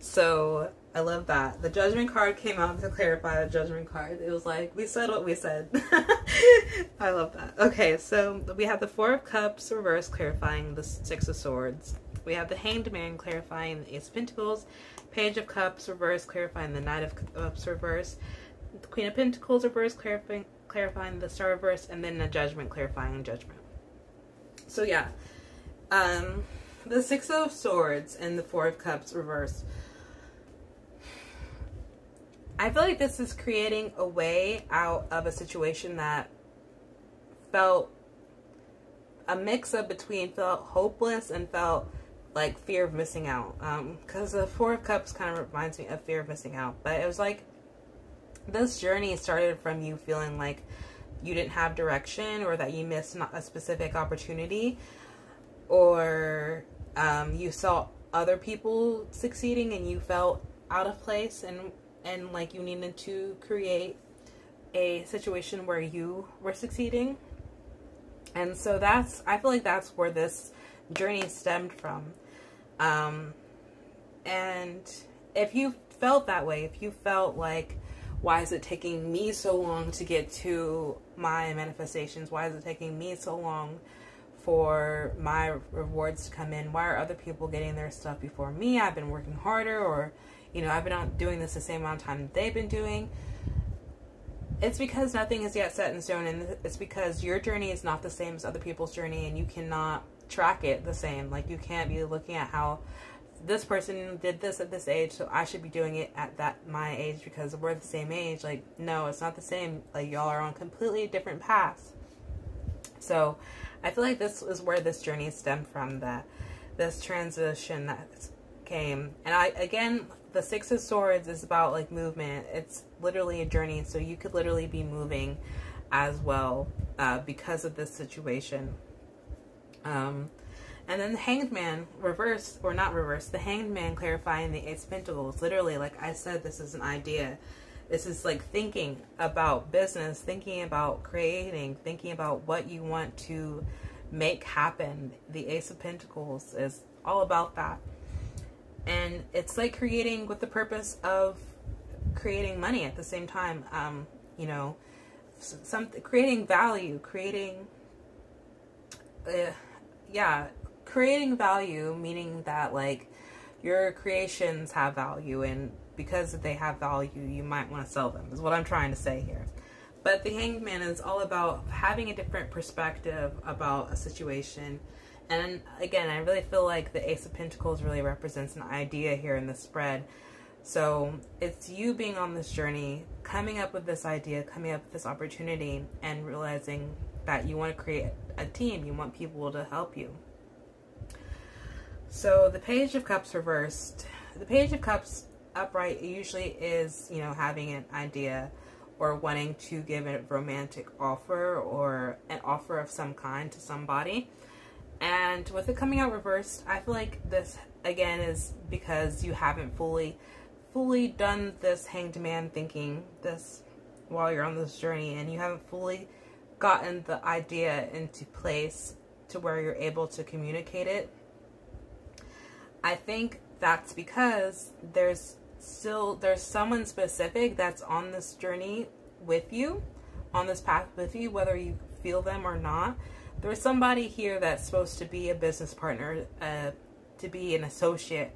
So I love that. The judgment card came out to clarify the judgment card. It was like, we said what we said. *laughs* I love that. Okay, so we have the Four of Cups reverse clarifying the Six of Swords. We have the Hanged Man clarifying the Ace of Pentacles. Page of Cups reverse clarifying the Knight of Cups reverse. The Queen of Pentacles reverse clarifying, clarifying the Star reverse. And then the Judgment clarifying Judgment. So yeah. Um, the Six of Swords and the Four of Cups reversed. I feel like this is creating a way out of a situation that felt a mix up between felt hopeless and felt like fear of missing out. Um because um, the Four of Cups kind of reminds me of fear of missing out. But it was like this journey started from you feeling like you didn't have direction or that you missed a specific opportunity or um, you saw other people succeeding and you felt out of place and and like you needed to create a situation where you were succeeding. And so that's i feel like that's where this journey stemmed from. Um and if you felt that way if you felt like why is it taking me so long to get to my manifestations? Why is it taking me so long for my rewards to come in. Why are other people getting their stuff before me? I've been working harder or, you know, I've been doing this the same amount of time they've been doing. It's because nothing is yet set in stone and it's because your journey is not the same as other people's journey and you cannot track it the same. Like you can't be looking at how this person did this at this age, so I should be doing it at that my age because we're the same age. Like, no, it's not the same. Like y'all are on completely different paths. So I feel like this is where this journey stemmed from, that this transition that came. And I, again, the Six of Swords is about like movement. It's literally a journey. So you could literally be moving as well uh, because of this situation. Um, and then the Hanged Man, reverse, or not reverse, the Hanged Man clarifying the of Pentacles. Literally, like I said, this is an idea. This is like thinking about business, thinking about creating, thinking about what you want to make happen. The Ace of Pentacles is all about that. And it's like creating with the purpose of creating money at the same time. Um, you know, some creating value, creating, uh, yeah, creating value, meaning that like your creations have value, and because they have value, you might want to sell them. Is what I'm trying to say here. But the hangman is all about having a different perspective about a situation. And again, I really feel like the Ace of Pentacles really represents an idea here in the spread. So it's you being on this journey, coming up with this idea, coming up with this opportunity, and realizing that you want to create a team. You want people to help you. So the Page of Cups reversed. The Page of Cups upright it usually is, you know, having an idea or wanting to give a romantic offer or an offer of some kind to somebody. And with it coming out reversed, I feel like this again is because you haven't fully fully done this hanged man thinking this while you're on this journey and you haven't fully gotten the idea into place to where you're able to communicate it. I think that's because there's still there's someone specific that's on this journey with you, on this path with you, whether you feel them or not. There's somebody here that's supposed to be a business partner, uh, to be an associate,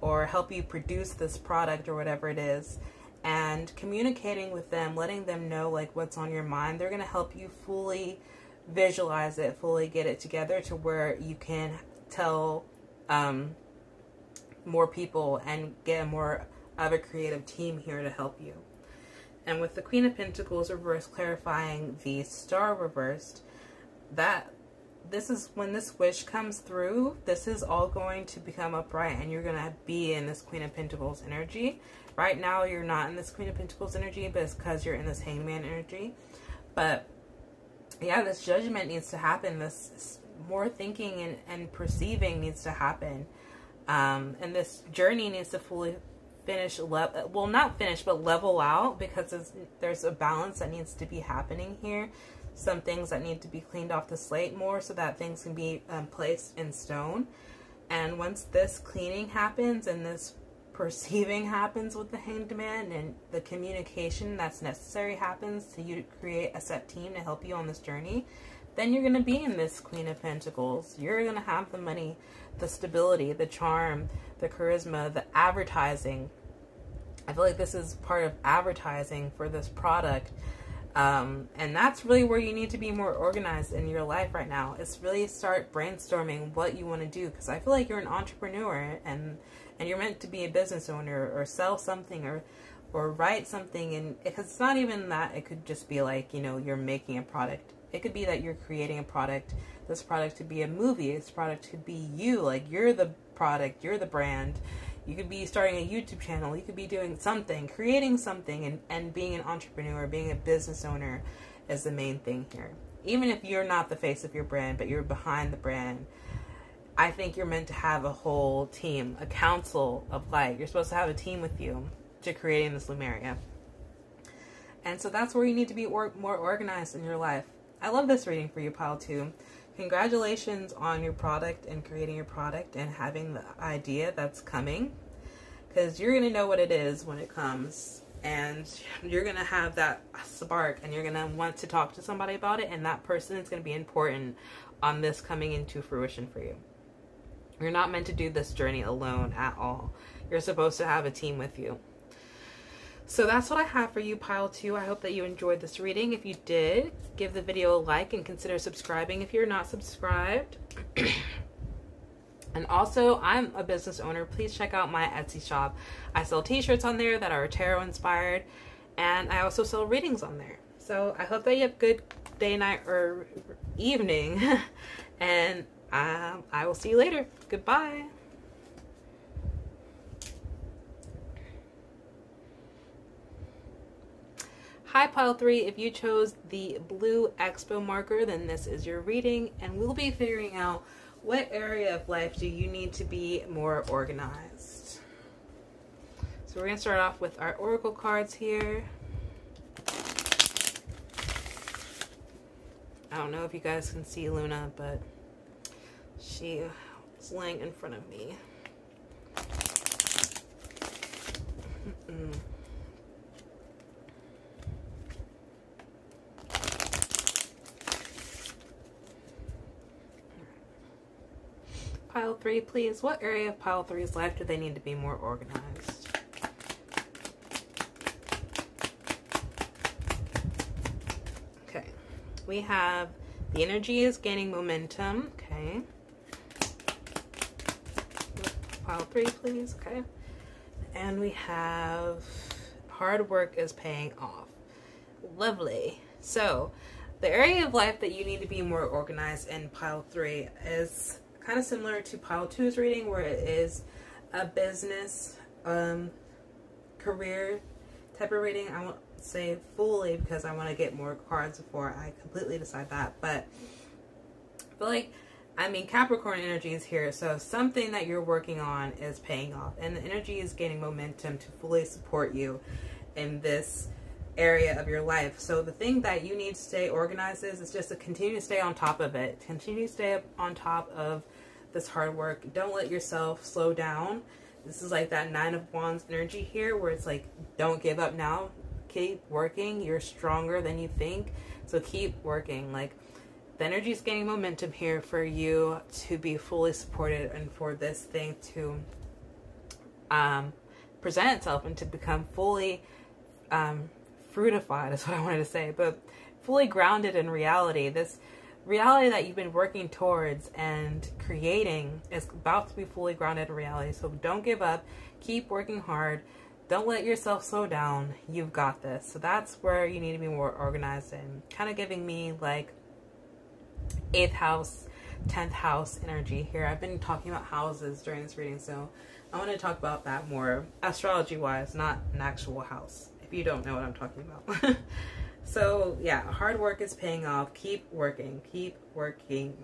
or help you produce this product or whatever it is. And communicating with them, letting them know like what's on your mind, they're gonna help you fully visualize it, fully get it together to where you can tell um, more people and get more of a creative team here to help you. And with the Queen of Pentacles reversed clarifying the Star reversed, that this is when this wish comes through, this is all going to become upright and you're going to be in this Queen of Pentacles energy. Right now, you're not in this Queen of Pentacles energy, but it's because you're in this Hangman energy. But yeah, this judgment needs to happen. This more thinking and, and perceiving needs to happen. Um, and this journey needs to fully finish, well, not finish, but level out because there's a balance that needs to be happening here. Some things that need to be cleaned off the slate more so that things can be um, placed in stone. And once this cleaning happens and this *laughs* perceiving happens with the hanged man and the communication that's necessary happens to you to create a set team to help you on this journey, then you're going to be in this Queen of Pentacles. You're going to have the money, the stability, the charm, the charisma, the advertising. I feel like this is part of advertising for this product. Um, and that's really where you need to be more organized in your life right now. It's really start brainstorming what you want to do because I feel like you're an entrepreneur and and you're meant to be a business owner or sell something or or write something and because it's not even that it could just be like you know you're making a product it could be that you're creating a product. This product could be a movie. This product could be you. Like you're the product. You're the brand. You could be starting a YouTube channel. You could be doing something, creating something, and, and being an entrepreneur, being a business owner is the main thing here. Even if you're not the face of your brand, but you're behind the brand, I think you're meant to have a whole team, a council of light. You're supposed to have a team with you to creating this Lemuria. And so that's where you need to be or- more organized in your life. I love this reading for you, Pile 2. Congratulations on your product and creating your product and having the idea that's coming. Because you're going to know what it is when it comes. And you're going to have that spark and you're going to want to talk to somebody about it. And that person is going to be important on this coming into fruition for you. You're not meant to do this journey alone at all. You're supposed to have a team with you. So that's what I have for you, Pile 2. I hope that you enjoyed this reading. If you did, give the video a like and consider subscribing if you're not subscribed. and also, I'm a business owner. Please check out my Etsy shop. I sell t-shirts on there that are tarot inspired. And I also sell readings on there. So I hope that you have a good day, night, or evening. *laughs* and um, I will see you later. Goodbye. Hi Pile 3, if you chose the blue expo marker, then this is your reading, and we'll be figuring out what area of life do you need to be more organized. So we're going to start off with our oracle cards here. I don't know if you guys can see Luna, but she It's laying in front of me. Pile three, please. What area of pile three's life do they need to be more organized? Okay. We have the energy is gaining momentum. Okay. Pile three, please. Okay. And we have hard work is paying off. Lovely. So, the area of life that you need to be more organized in pile three is kind of similar to pile two's reading, where it is a business, um, career type of reading. I won't say fully because I want to get more cards before I completely decide that, but but like I mean, Capricorn energy is here, so something that you're working on is paying off, and the energy is gaining momentum to fully support you in this area of your life. So the thing that you need to stay organized is, is just to continue to stay on top of it. Continue to stay on top of this hard work. Don't let yourself slow down. This is like that Nine of Wands energy here, where it's like, don't give up now. Keep working. You're stronger than you think. So keep working. Like, the energy is gaining momentum here for you to be fully supported and for this thing to um, present itself and to become fully um, fruitified is what I wanted to say, but fully grounded in reality. This reality that you've been working towards and creating is about to be fully grounded in reality. So don't give up. Keep working hard. Don't let yourself slow down. You've got this. So that's where you need to be more organized and kind of giving me like eighth house, 10th house energy here. I've been talking about houses during this reading, so I want to talk about that more astrology wise, not an actual house, if you don't know what I'm talking about. *laughs* so, yeah, hard work is paying off. Keep working, keep working.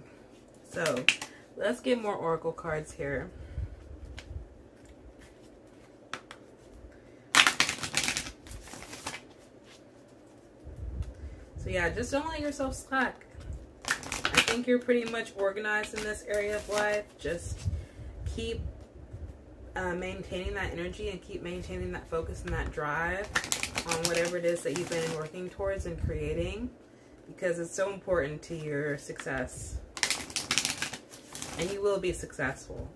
So, let's get more oracle cards here. So yeah, just don't let yourself slack I think you're pretty much organized in this area of life. Just keep uh, maintaining that energy and keep maintaining that focus and that drive on whatever it is that you've been working towards and creating because it's so important to your success. And you will be successful.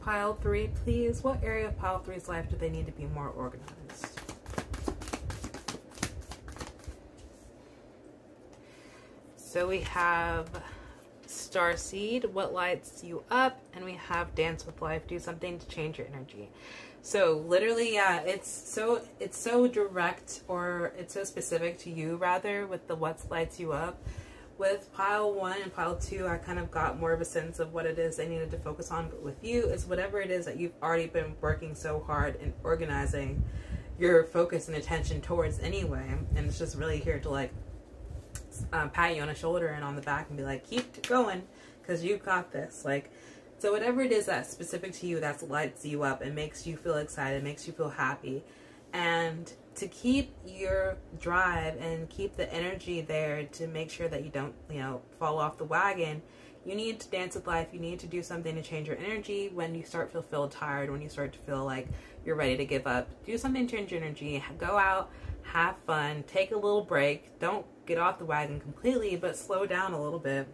Pile three, please. What area of pile three's life do they need to be more organized? So we have Star Seed, what lights you up, and we have Dance with Life, do something to change your energy. So literally, yeah, it's so it's so direct or it's so specific to you rather with the what lights you up. With pile one and pile two, I kind of got more of a sense of what it is I needed to focus on. But with you, it's whatever it is that you've already been working so hard and organizing your focus and attention towards anyway. And it's just really here to like um, pat you on the shoulder and on the back and be like, keep going because you got this. Like, so whatever it is that's specific to you, that lights you up and makes you feel excited, makes you feel happy. And to keep your drive and keep the energy there to make sure that you don't, you know, fall off the wagon, you need to dance with life. You need to do something to change your energy when you start to feel tired, when you start to feel like you're ready to give up. Do something to change your energy. Go out, have fun, take a little break. Don't get off the wagon completely, but slow down a little bit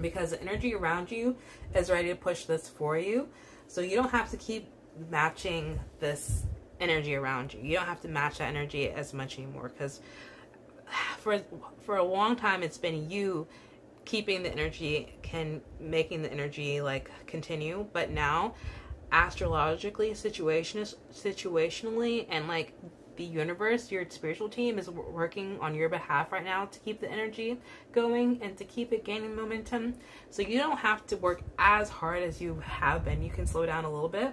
because the energy around you is ready to push this for you. So you don't have to keep matching this energy around you. You don't have to match that energy as much anymore because for for a long time it's been you keeping the energy can making the energy like continue, but now astrologically situation is situationally and like the universe, your spiritual team is working on your behalf right now to keep the energy going and to keep it gaining momentum. So you don't have to work as hard as you have been. You can slow down a little bit,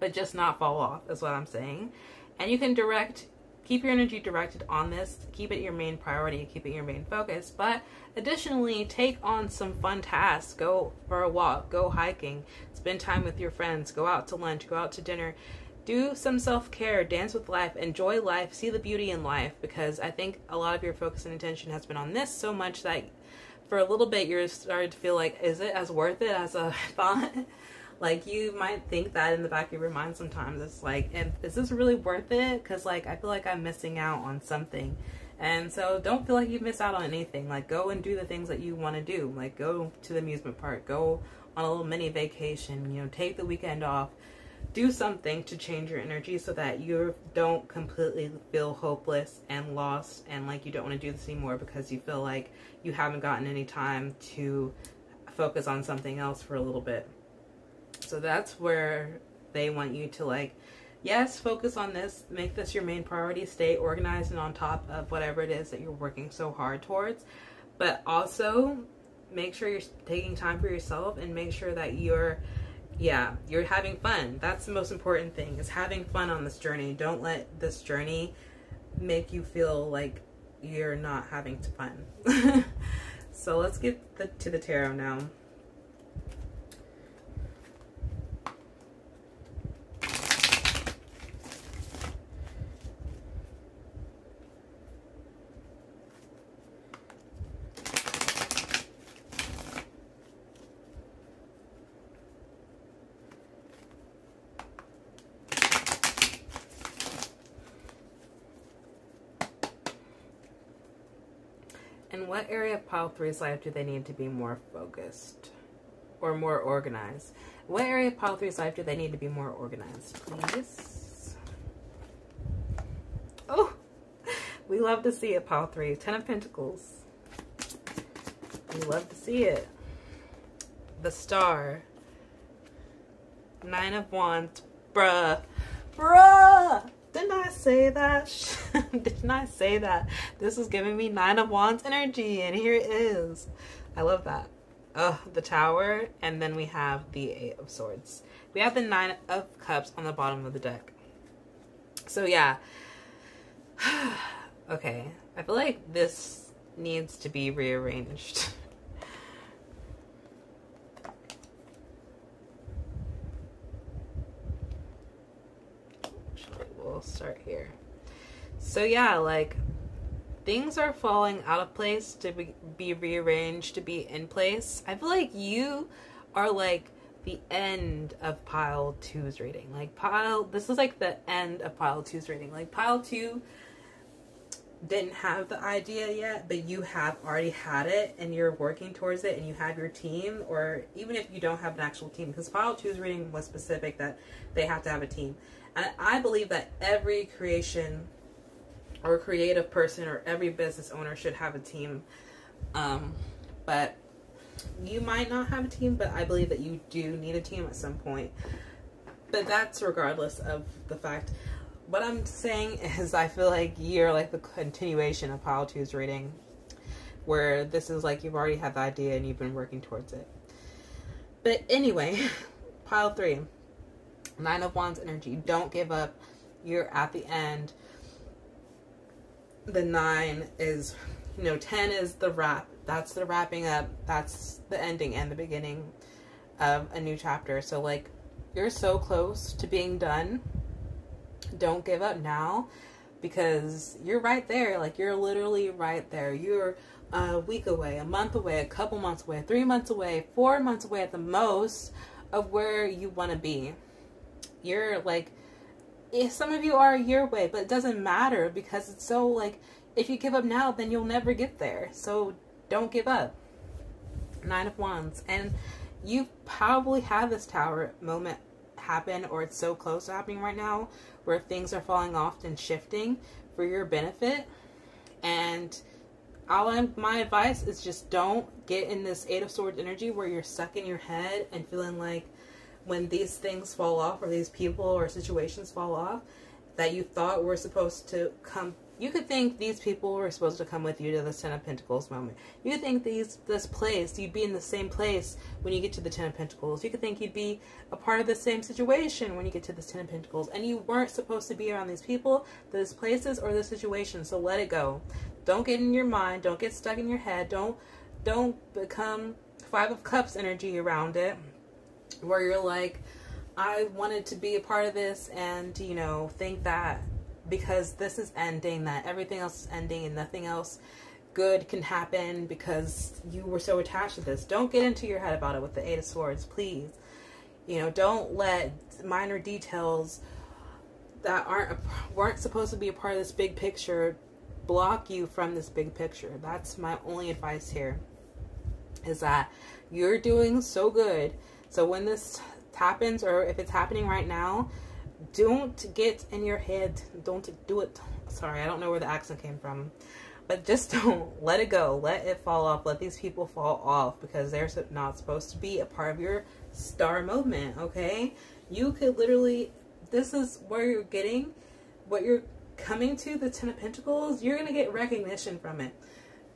but just not fall off, is what I'm saying. And you can direct, keep your energy directed on this, keep it your main priority, keep it your main focus. But additionally, take on some fun tasks. Go for a walk, go hiking, spend time with your friends, go out to lunch, go out to dinner do some self care, dance with life, enjoy life, see the beauty in life because I think a lot of your focus and attention has been on this so much that for a little bit you're starting to feel like, is it as worth it as a *laughs* thought? like you might think that in the back of your mind sometimes. It's like, and is this really worth it? Because like I feel like I'm missing out on something. And so don't feel like you miss out on anything. Like go and do the things that you want to do. Like go to the amusement park. Go on a little mini vacation. You know, take the weekend off do something to change your energy so that you don't completely feel hopeless and lost and like you don't want to do this anymore because you feel like you haven't gotten any time to focus on something else for a little bit. So that's where they want you to like yes, focus on this, make this your main priority, stay organized and on top of whatever it is that you're working so hard towards, but also make sure you're taking time for yourself and make sure that you're yeah, you're having fun. That's the most important thing is having fun on this journey. Don't let this journey make you feel like you're not having fun. *laughs* so let's get the, to the tarot now. What area of pile three's life do they need to be more focused or more organized? What area of pile three's life do they need to be more organized, please? Oh, we love to see it, pile three. Ten of Pentacles. We love to see it. The Star. Nine of Wands. Bruh. Bruh! Didn't I say that? *laughs* *laughs* Didn't I say that? This is giving me Nine of Wands energy, and here it is. I love that. Oh, the Tower, and then we have the Eight of Swords. We have the Nine of Cups on the bottom of the deck. So, yeah. *sighs* okay. I feel like this needs to be rearranged. *laughs* we'll start here. So yeah, like things are falling out of place to be, be rearranged to be in place. I feel like you are like the end of pile two's reading. Like pile, this is like the end of pile two's reading. Like pile two didn't have the idea yet, but you have already had it and you're working towards it and you have your team, or even if you don't have an actual team, because pile two's reading was specific that they have to have a team. And I believe that every creation or creative person or every business owner should have a team. Um, but you might not have a team, but I believe that you do need a team at some point. But that's regardless of the fact. What I'm saying *laughs* is, I feel like you're like the continuation of Pile 2's reading, where this is like you've already had the idea and you've been working towards it. But anyway, *laughs* Pile 3 Nine of Wands energy. Don't give up. You're at the end. The nine is, you know, 10 is the wrap. That's the wrapping up. That's the ending and the beginning of a new chapter. So, like, you're so close to being done. Don't give up now because you're right there. Like, you're literally right there. You're a week away, a month away, a couple months away, three months away, four months away at the most of where you want to be you're like if some of you are a year away but it doesn't matter because it's so like if you give up now then you'll never get there. So don't give up. Nine of wands. And you probably have this tower moment happen or it's so close to happening right now where things are falling off and shifting for your benefit. And all I'm, my advice is just don't get in this eight of swords energy where you're stuck in your head and feeling like when these things fall off or these people or situations fall off that you thought were supposed to come you could think these people were supposed to come with you to the Ten of Pentacles moment. You could think these this place, you'd be in the same place when you get to the Ten of Pentacles. You could think you'd be a part of the same situation when you get to the Ten of Pentacles. And you weren't supposed to be around these people, those places, or the situation. So let it go. Don't get in your mind. Don't get stuck in your head. Don't don't become Five of Cups energy around it where you're like, I wanted to be a part of this and, you know, think that because this is ending, that everything else is ending and nothing else good can happen because you were so attached to this. Don't get into your head about it with the Eight of Swords, please. You know, don't let minor details that aren't weren't supposed to be a part of this big picture block you from this big picture. That's my only advice here. Is that you're doing so good. So when this happens or if it's happening right now, don't get in your head. Don't do it. Sorry, I don't know where the accent came from. But just *laughs* don't let it go. Let it fall off. Let these people fall off because they're not supposed to be a part of your star movement, okay? You could literally, this is where you're getting, what you're coming to, the Ten of Pentacles, you're going to get recognition from it.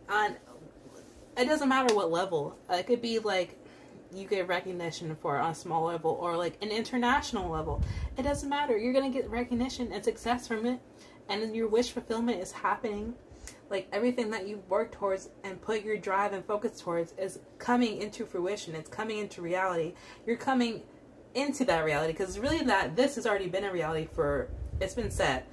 On, it doesn't matter what level. It could be like you get recognition for on a small level or like an international level. It doesn't matter. You're going to get recognition and success from it. And your wish fulfillment is happening. Like everything that you've worked towards and put your drive and focus towards is coming into fruition. It's coming into reality. You're coming into that reality because really that this has already been a reality for it's been set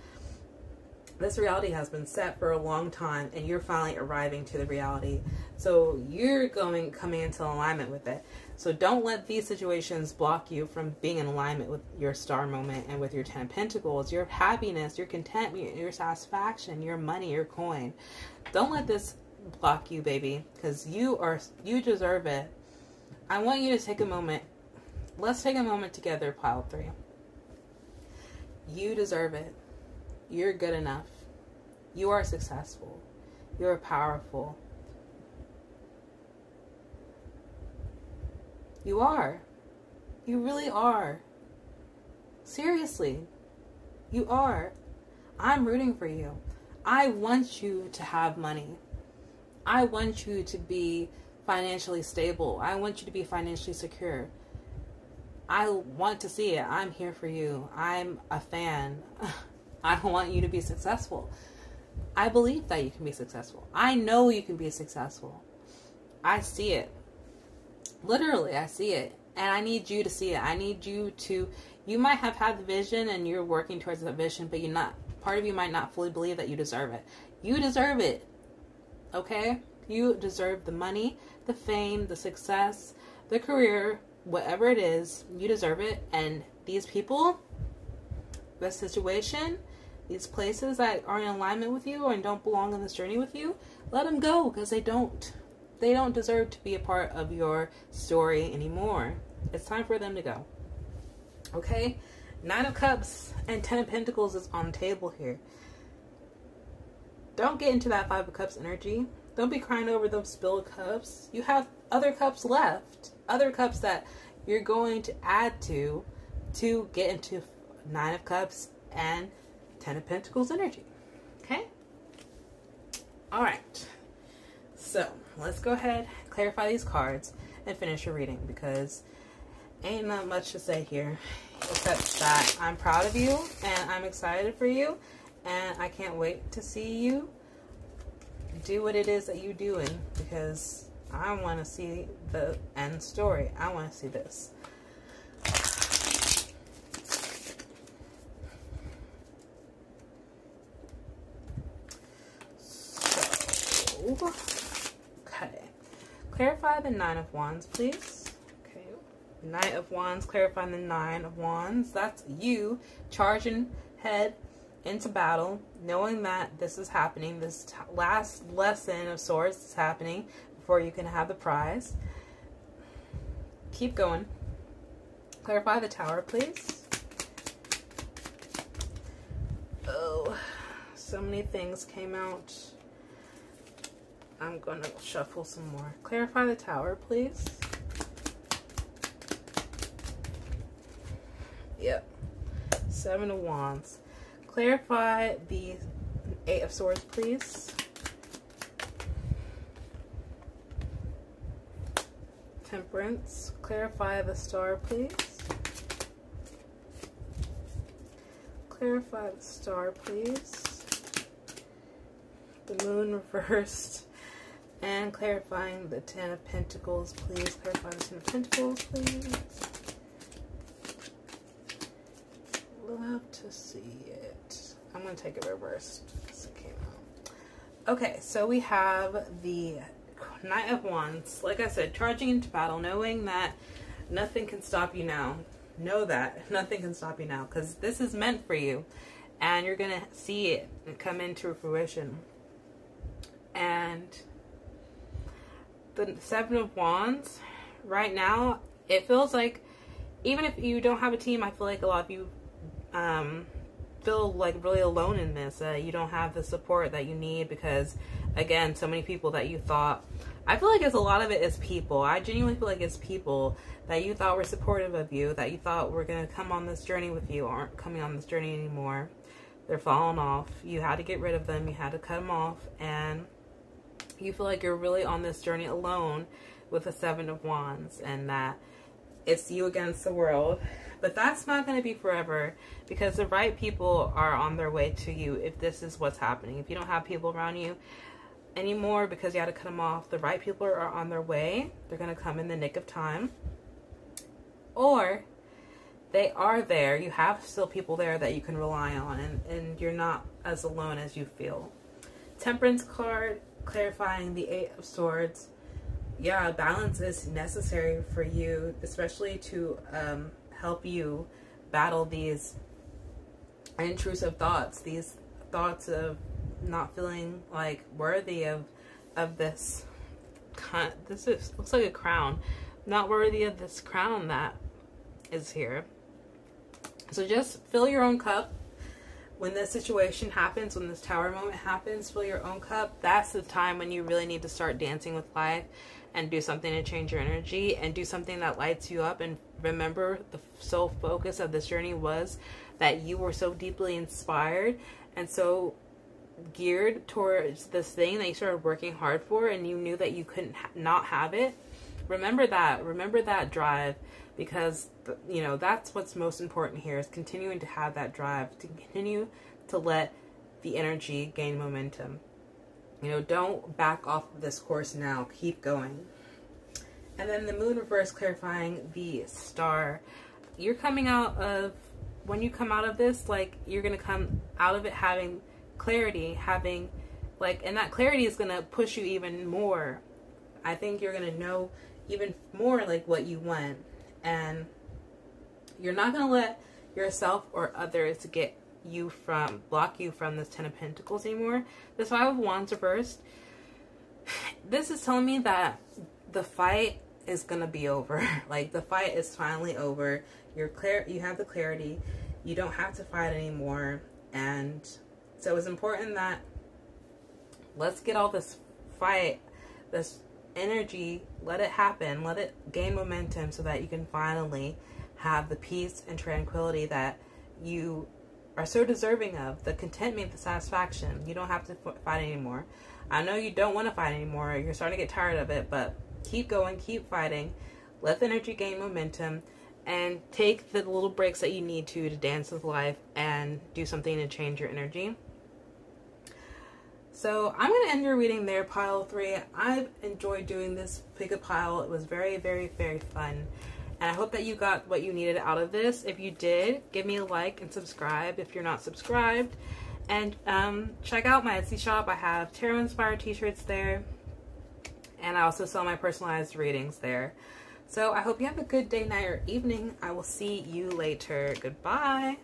this reality has been set for a long time and you're finally arriving to the reality so you're going coming into alignment with it so don't let these situations block you from being in alignment with your star moment and with your ten of pentacles your happiness your contentment your satisfaction your money your coin don't let this block you baby because you are you deserve it i want you to take a moment let's take a moment together pile three you deserve it you're good enough. You are successful. You're powerful. You are. You really are. Seriously. You are. I'm rooting for you. I want you to have money. I want you to be financially stable. I want you to be financially secure. I want to see it. I'm here for you. I'm a fan. *laughs* I want you to be successful. I believe that you can be successful. I know you can be successful. I see it. Literally, I see it. And I need you to see it. I need you to you might have had the vision and you're working towards that vision, but you're not part of you might not fully believe that you deserve it. You deserve it. Okay? You deserve the money, the fame, the success, the career, whatever it is, you deserve it. And these people, the situation, these places that are in alignment with you and don't belong on this journey with you, let them go because they don't. They don't deserve to be a part of your story anymore. It's time for them to go. Okay? Nine of Cups and Ten of Pentacles is on the table here. Don't get into that Five of Cups energy. Don't be crying over those spilled cups. You have other cups left. Other cups that you're going to add to to get into Nine of Cups and Ten of Pentacles energy. Okay? All right. So let's go ahead, clarify these cards, and finish your reading because ain't not much to say here except that I'm proud of you and I'm excited for you and I can't wait to see you do what it is that you're doing because I want to see the end story. I want to see this. Okay. Clarify the Nine of Wands, please. Okay. Knight of Wands, clarify the Nine of Wands. That's you charging head into battle, knowing that this is happening. This last lesson of swords is happening before you can have the prize. Keep going. Clarify the tower, please. Oh, so many things came out. I'm to shuffle some more. Clarify the tower, please. Yep. Seven of Wands. Clarify the Eight of Swords, please. Temperance. Clarify the star, please. Clarify the star, please. The moon *laughs* reversed. And clarifying the Ten of Pentacles, please. Clarify the Ten of Pentacles, please. Love to see it. I'm going to take it reversed because it came out. Okay, so we have the Knight of Wands. Like I said, charging into battle, knowing that nothing can stop you now. Know that *laughs* nothing can stop you now because this is meant for you and you're going to see it come into fruition. And the Seven of Wands, right now, it feels like even if you don't have a team, I feel like a lot of you um, feel like really alone in this. Uh, you don't have the support that you need because, again, so many people that you thought. I feel like it's a lot of it is people. I genuinely feel like it's people that you thought were supportive of you, that you thought were going to come on this journey with you, aren't coming on this journey anymore. They're falling off. You had to get rid of them. You had to cut them off. And you feel like you're really on this journey alone with the Seven of Wands and that it's you against the world. But that's not going to be forever because the right people are on their way to you if this is what's happening. If you don't have people around you anymore because you had to cut them off, the right people are on their way. They're going to come in the nick of time. Or they are there. You have still people there that you can rely on and, and you're not as alone as you feel. Temperance card clarifying the Eight of Swords yeah, balance is necessary for you, especially to um, help you battle these intrusive thoughts, these thoughts of not feeling like worthy of of this. This is looks like a crown, not worthy of this crown that is here. So just fill your own cup. When this situation happens, when this tower moment happens, fill your own cup. That's the time when you really need to start dancing with life and do something to change your energy and do something that lights you up and remember the sole focus of this journey was that you were so deeply inspired and so geared towards this thing that you started working hard for and you knew that you couldn't ha not have it remember that remember that drive because you know that's what's most important here is continuing to have that drive to continue to let the energy gain momentum you know, don't back off of this course now. Keep going. And then the moon reverse clarifying the star. You're coming out of, when you come out of this, like, you're to come out of it having clarity, having, like, and that clarity is to push you even more. I think you're to know even more, like, what you want. And you're not going to let yourself or others get you from block you from this ten of pentacles anymore. This five of wands reversed. This is telling me that the fight is gonna be over. *laughs* Like the fight is finally over. You're clear you have the clarity. You don't have to fight anymore. And so it's important that let's get all this fight this energy let it happen let it gain momentum so that you can finally have the peace and tranquility that you are so deserving of the contentment, the satisfaction. You don't have to fight anymore. I know you don't want to fight anymore. You're starting to get tired of it, but keep going, keep fighting. Let the energy gain momentum and take the little breaks that you need to to dance with life and do something to change your energy. So I'm going to end your reading there, pile three. I've enjoyed doing this pick a pile. It was very, very, very fun. And I hope that you got what you needed out of this. If you did, give me a like and subscribe if you're not subscribed. And um, check out my Etsy shop. I have tarot inspired t-shirts there. And I also sell my personalized readings there. So I hope you have a good day, night, or evening. I will see you later. Goodbye.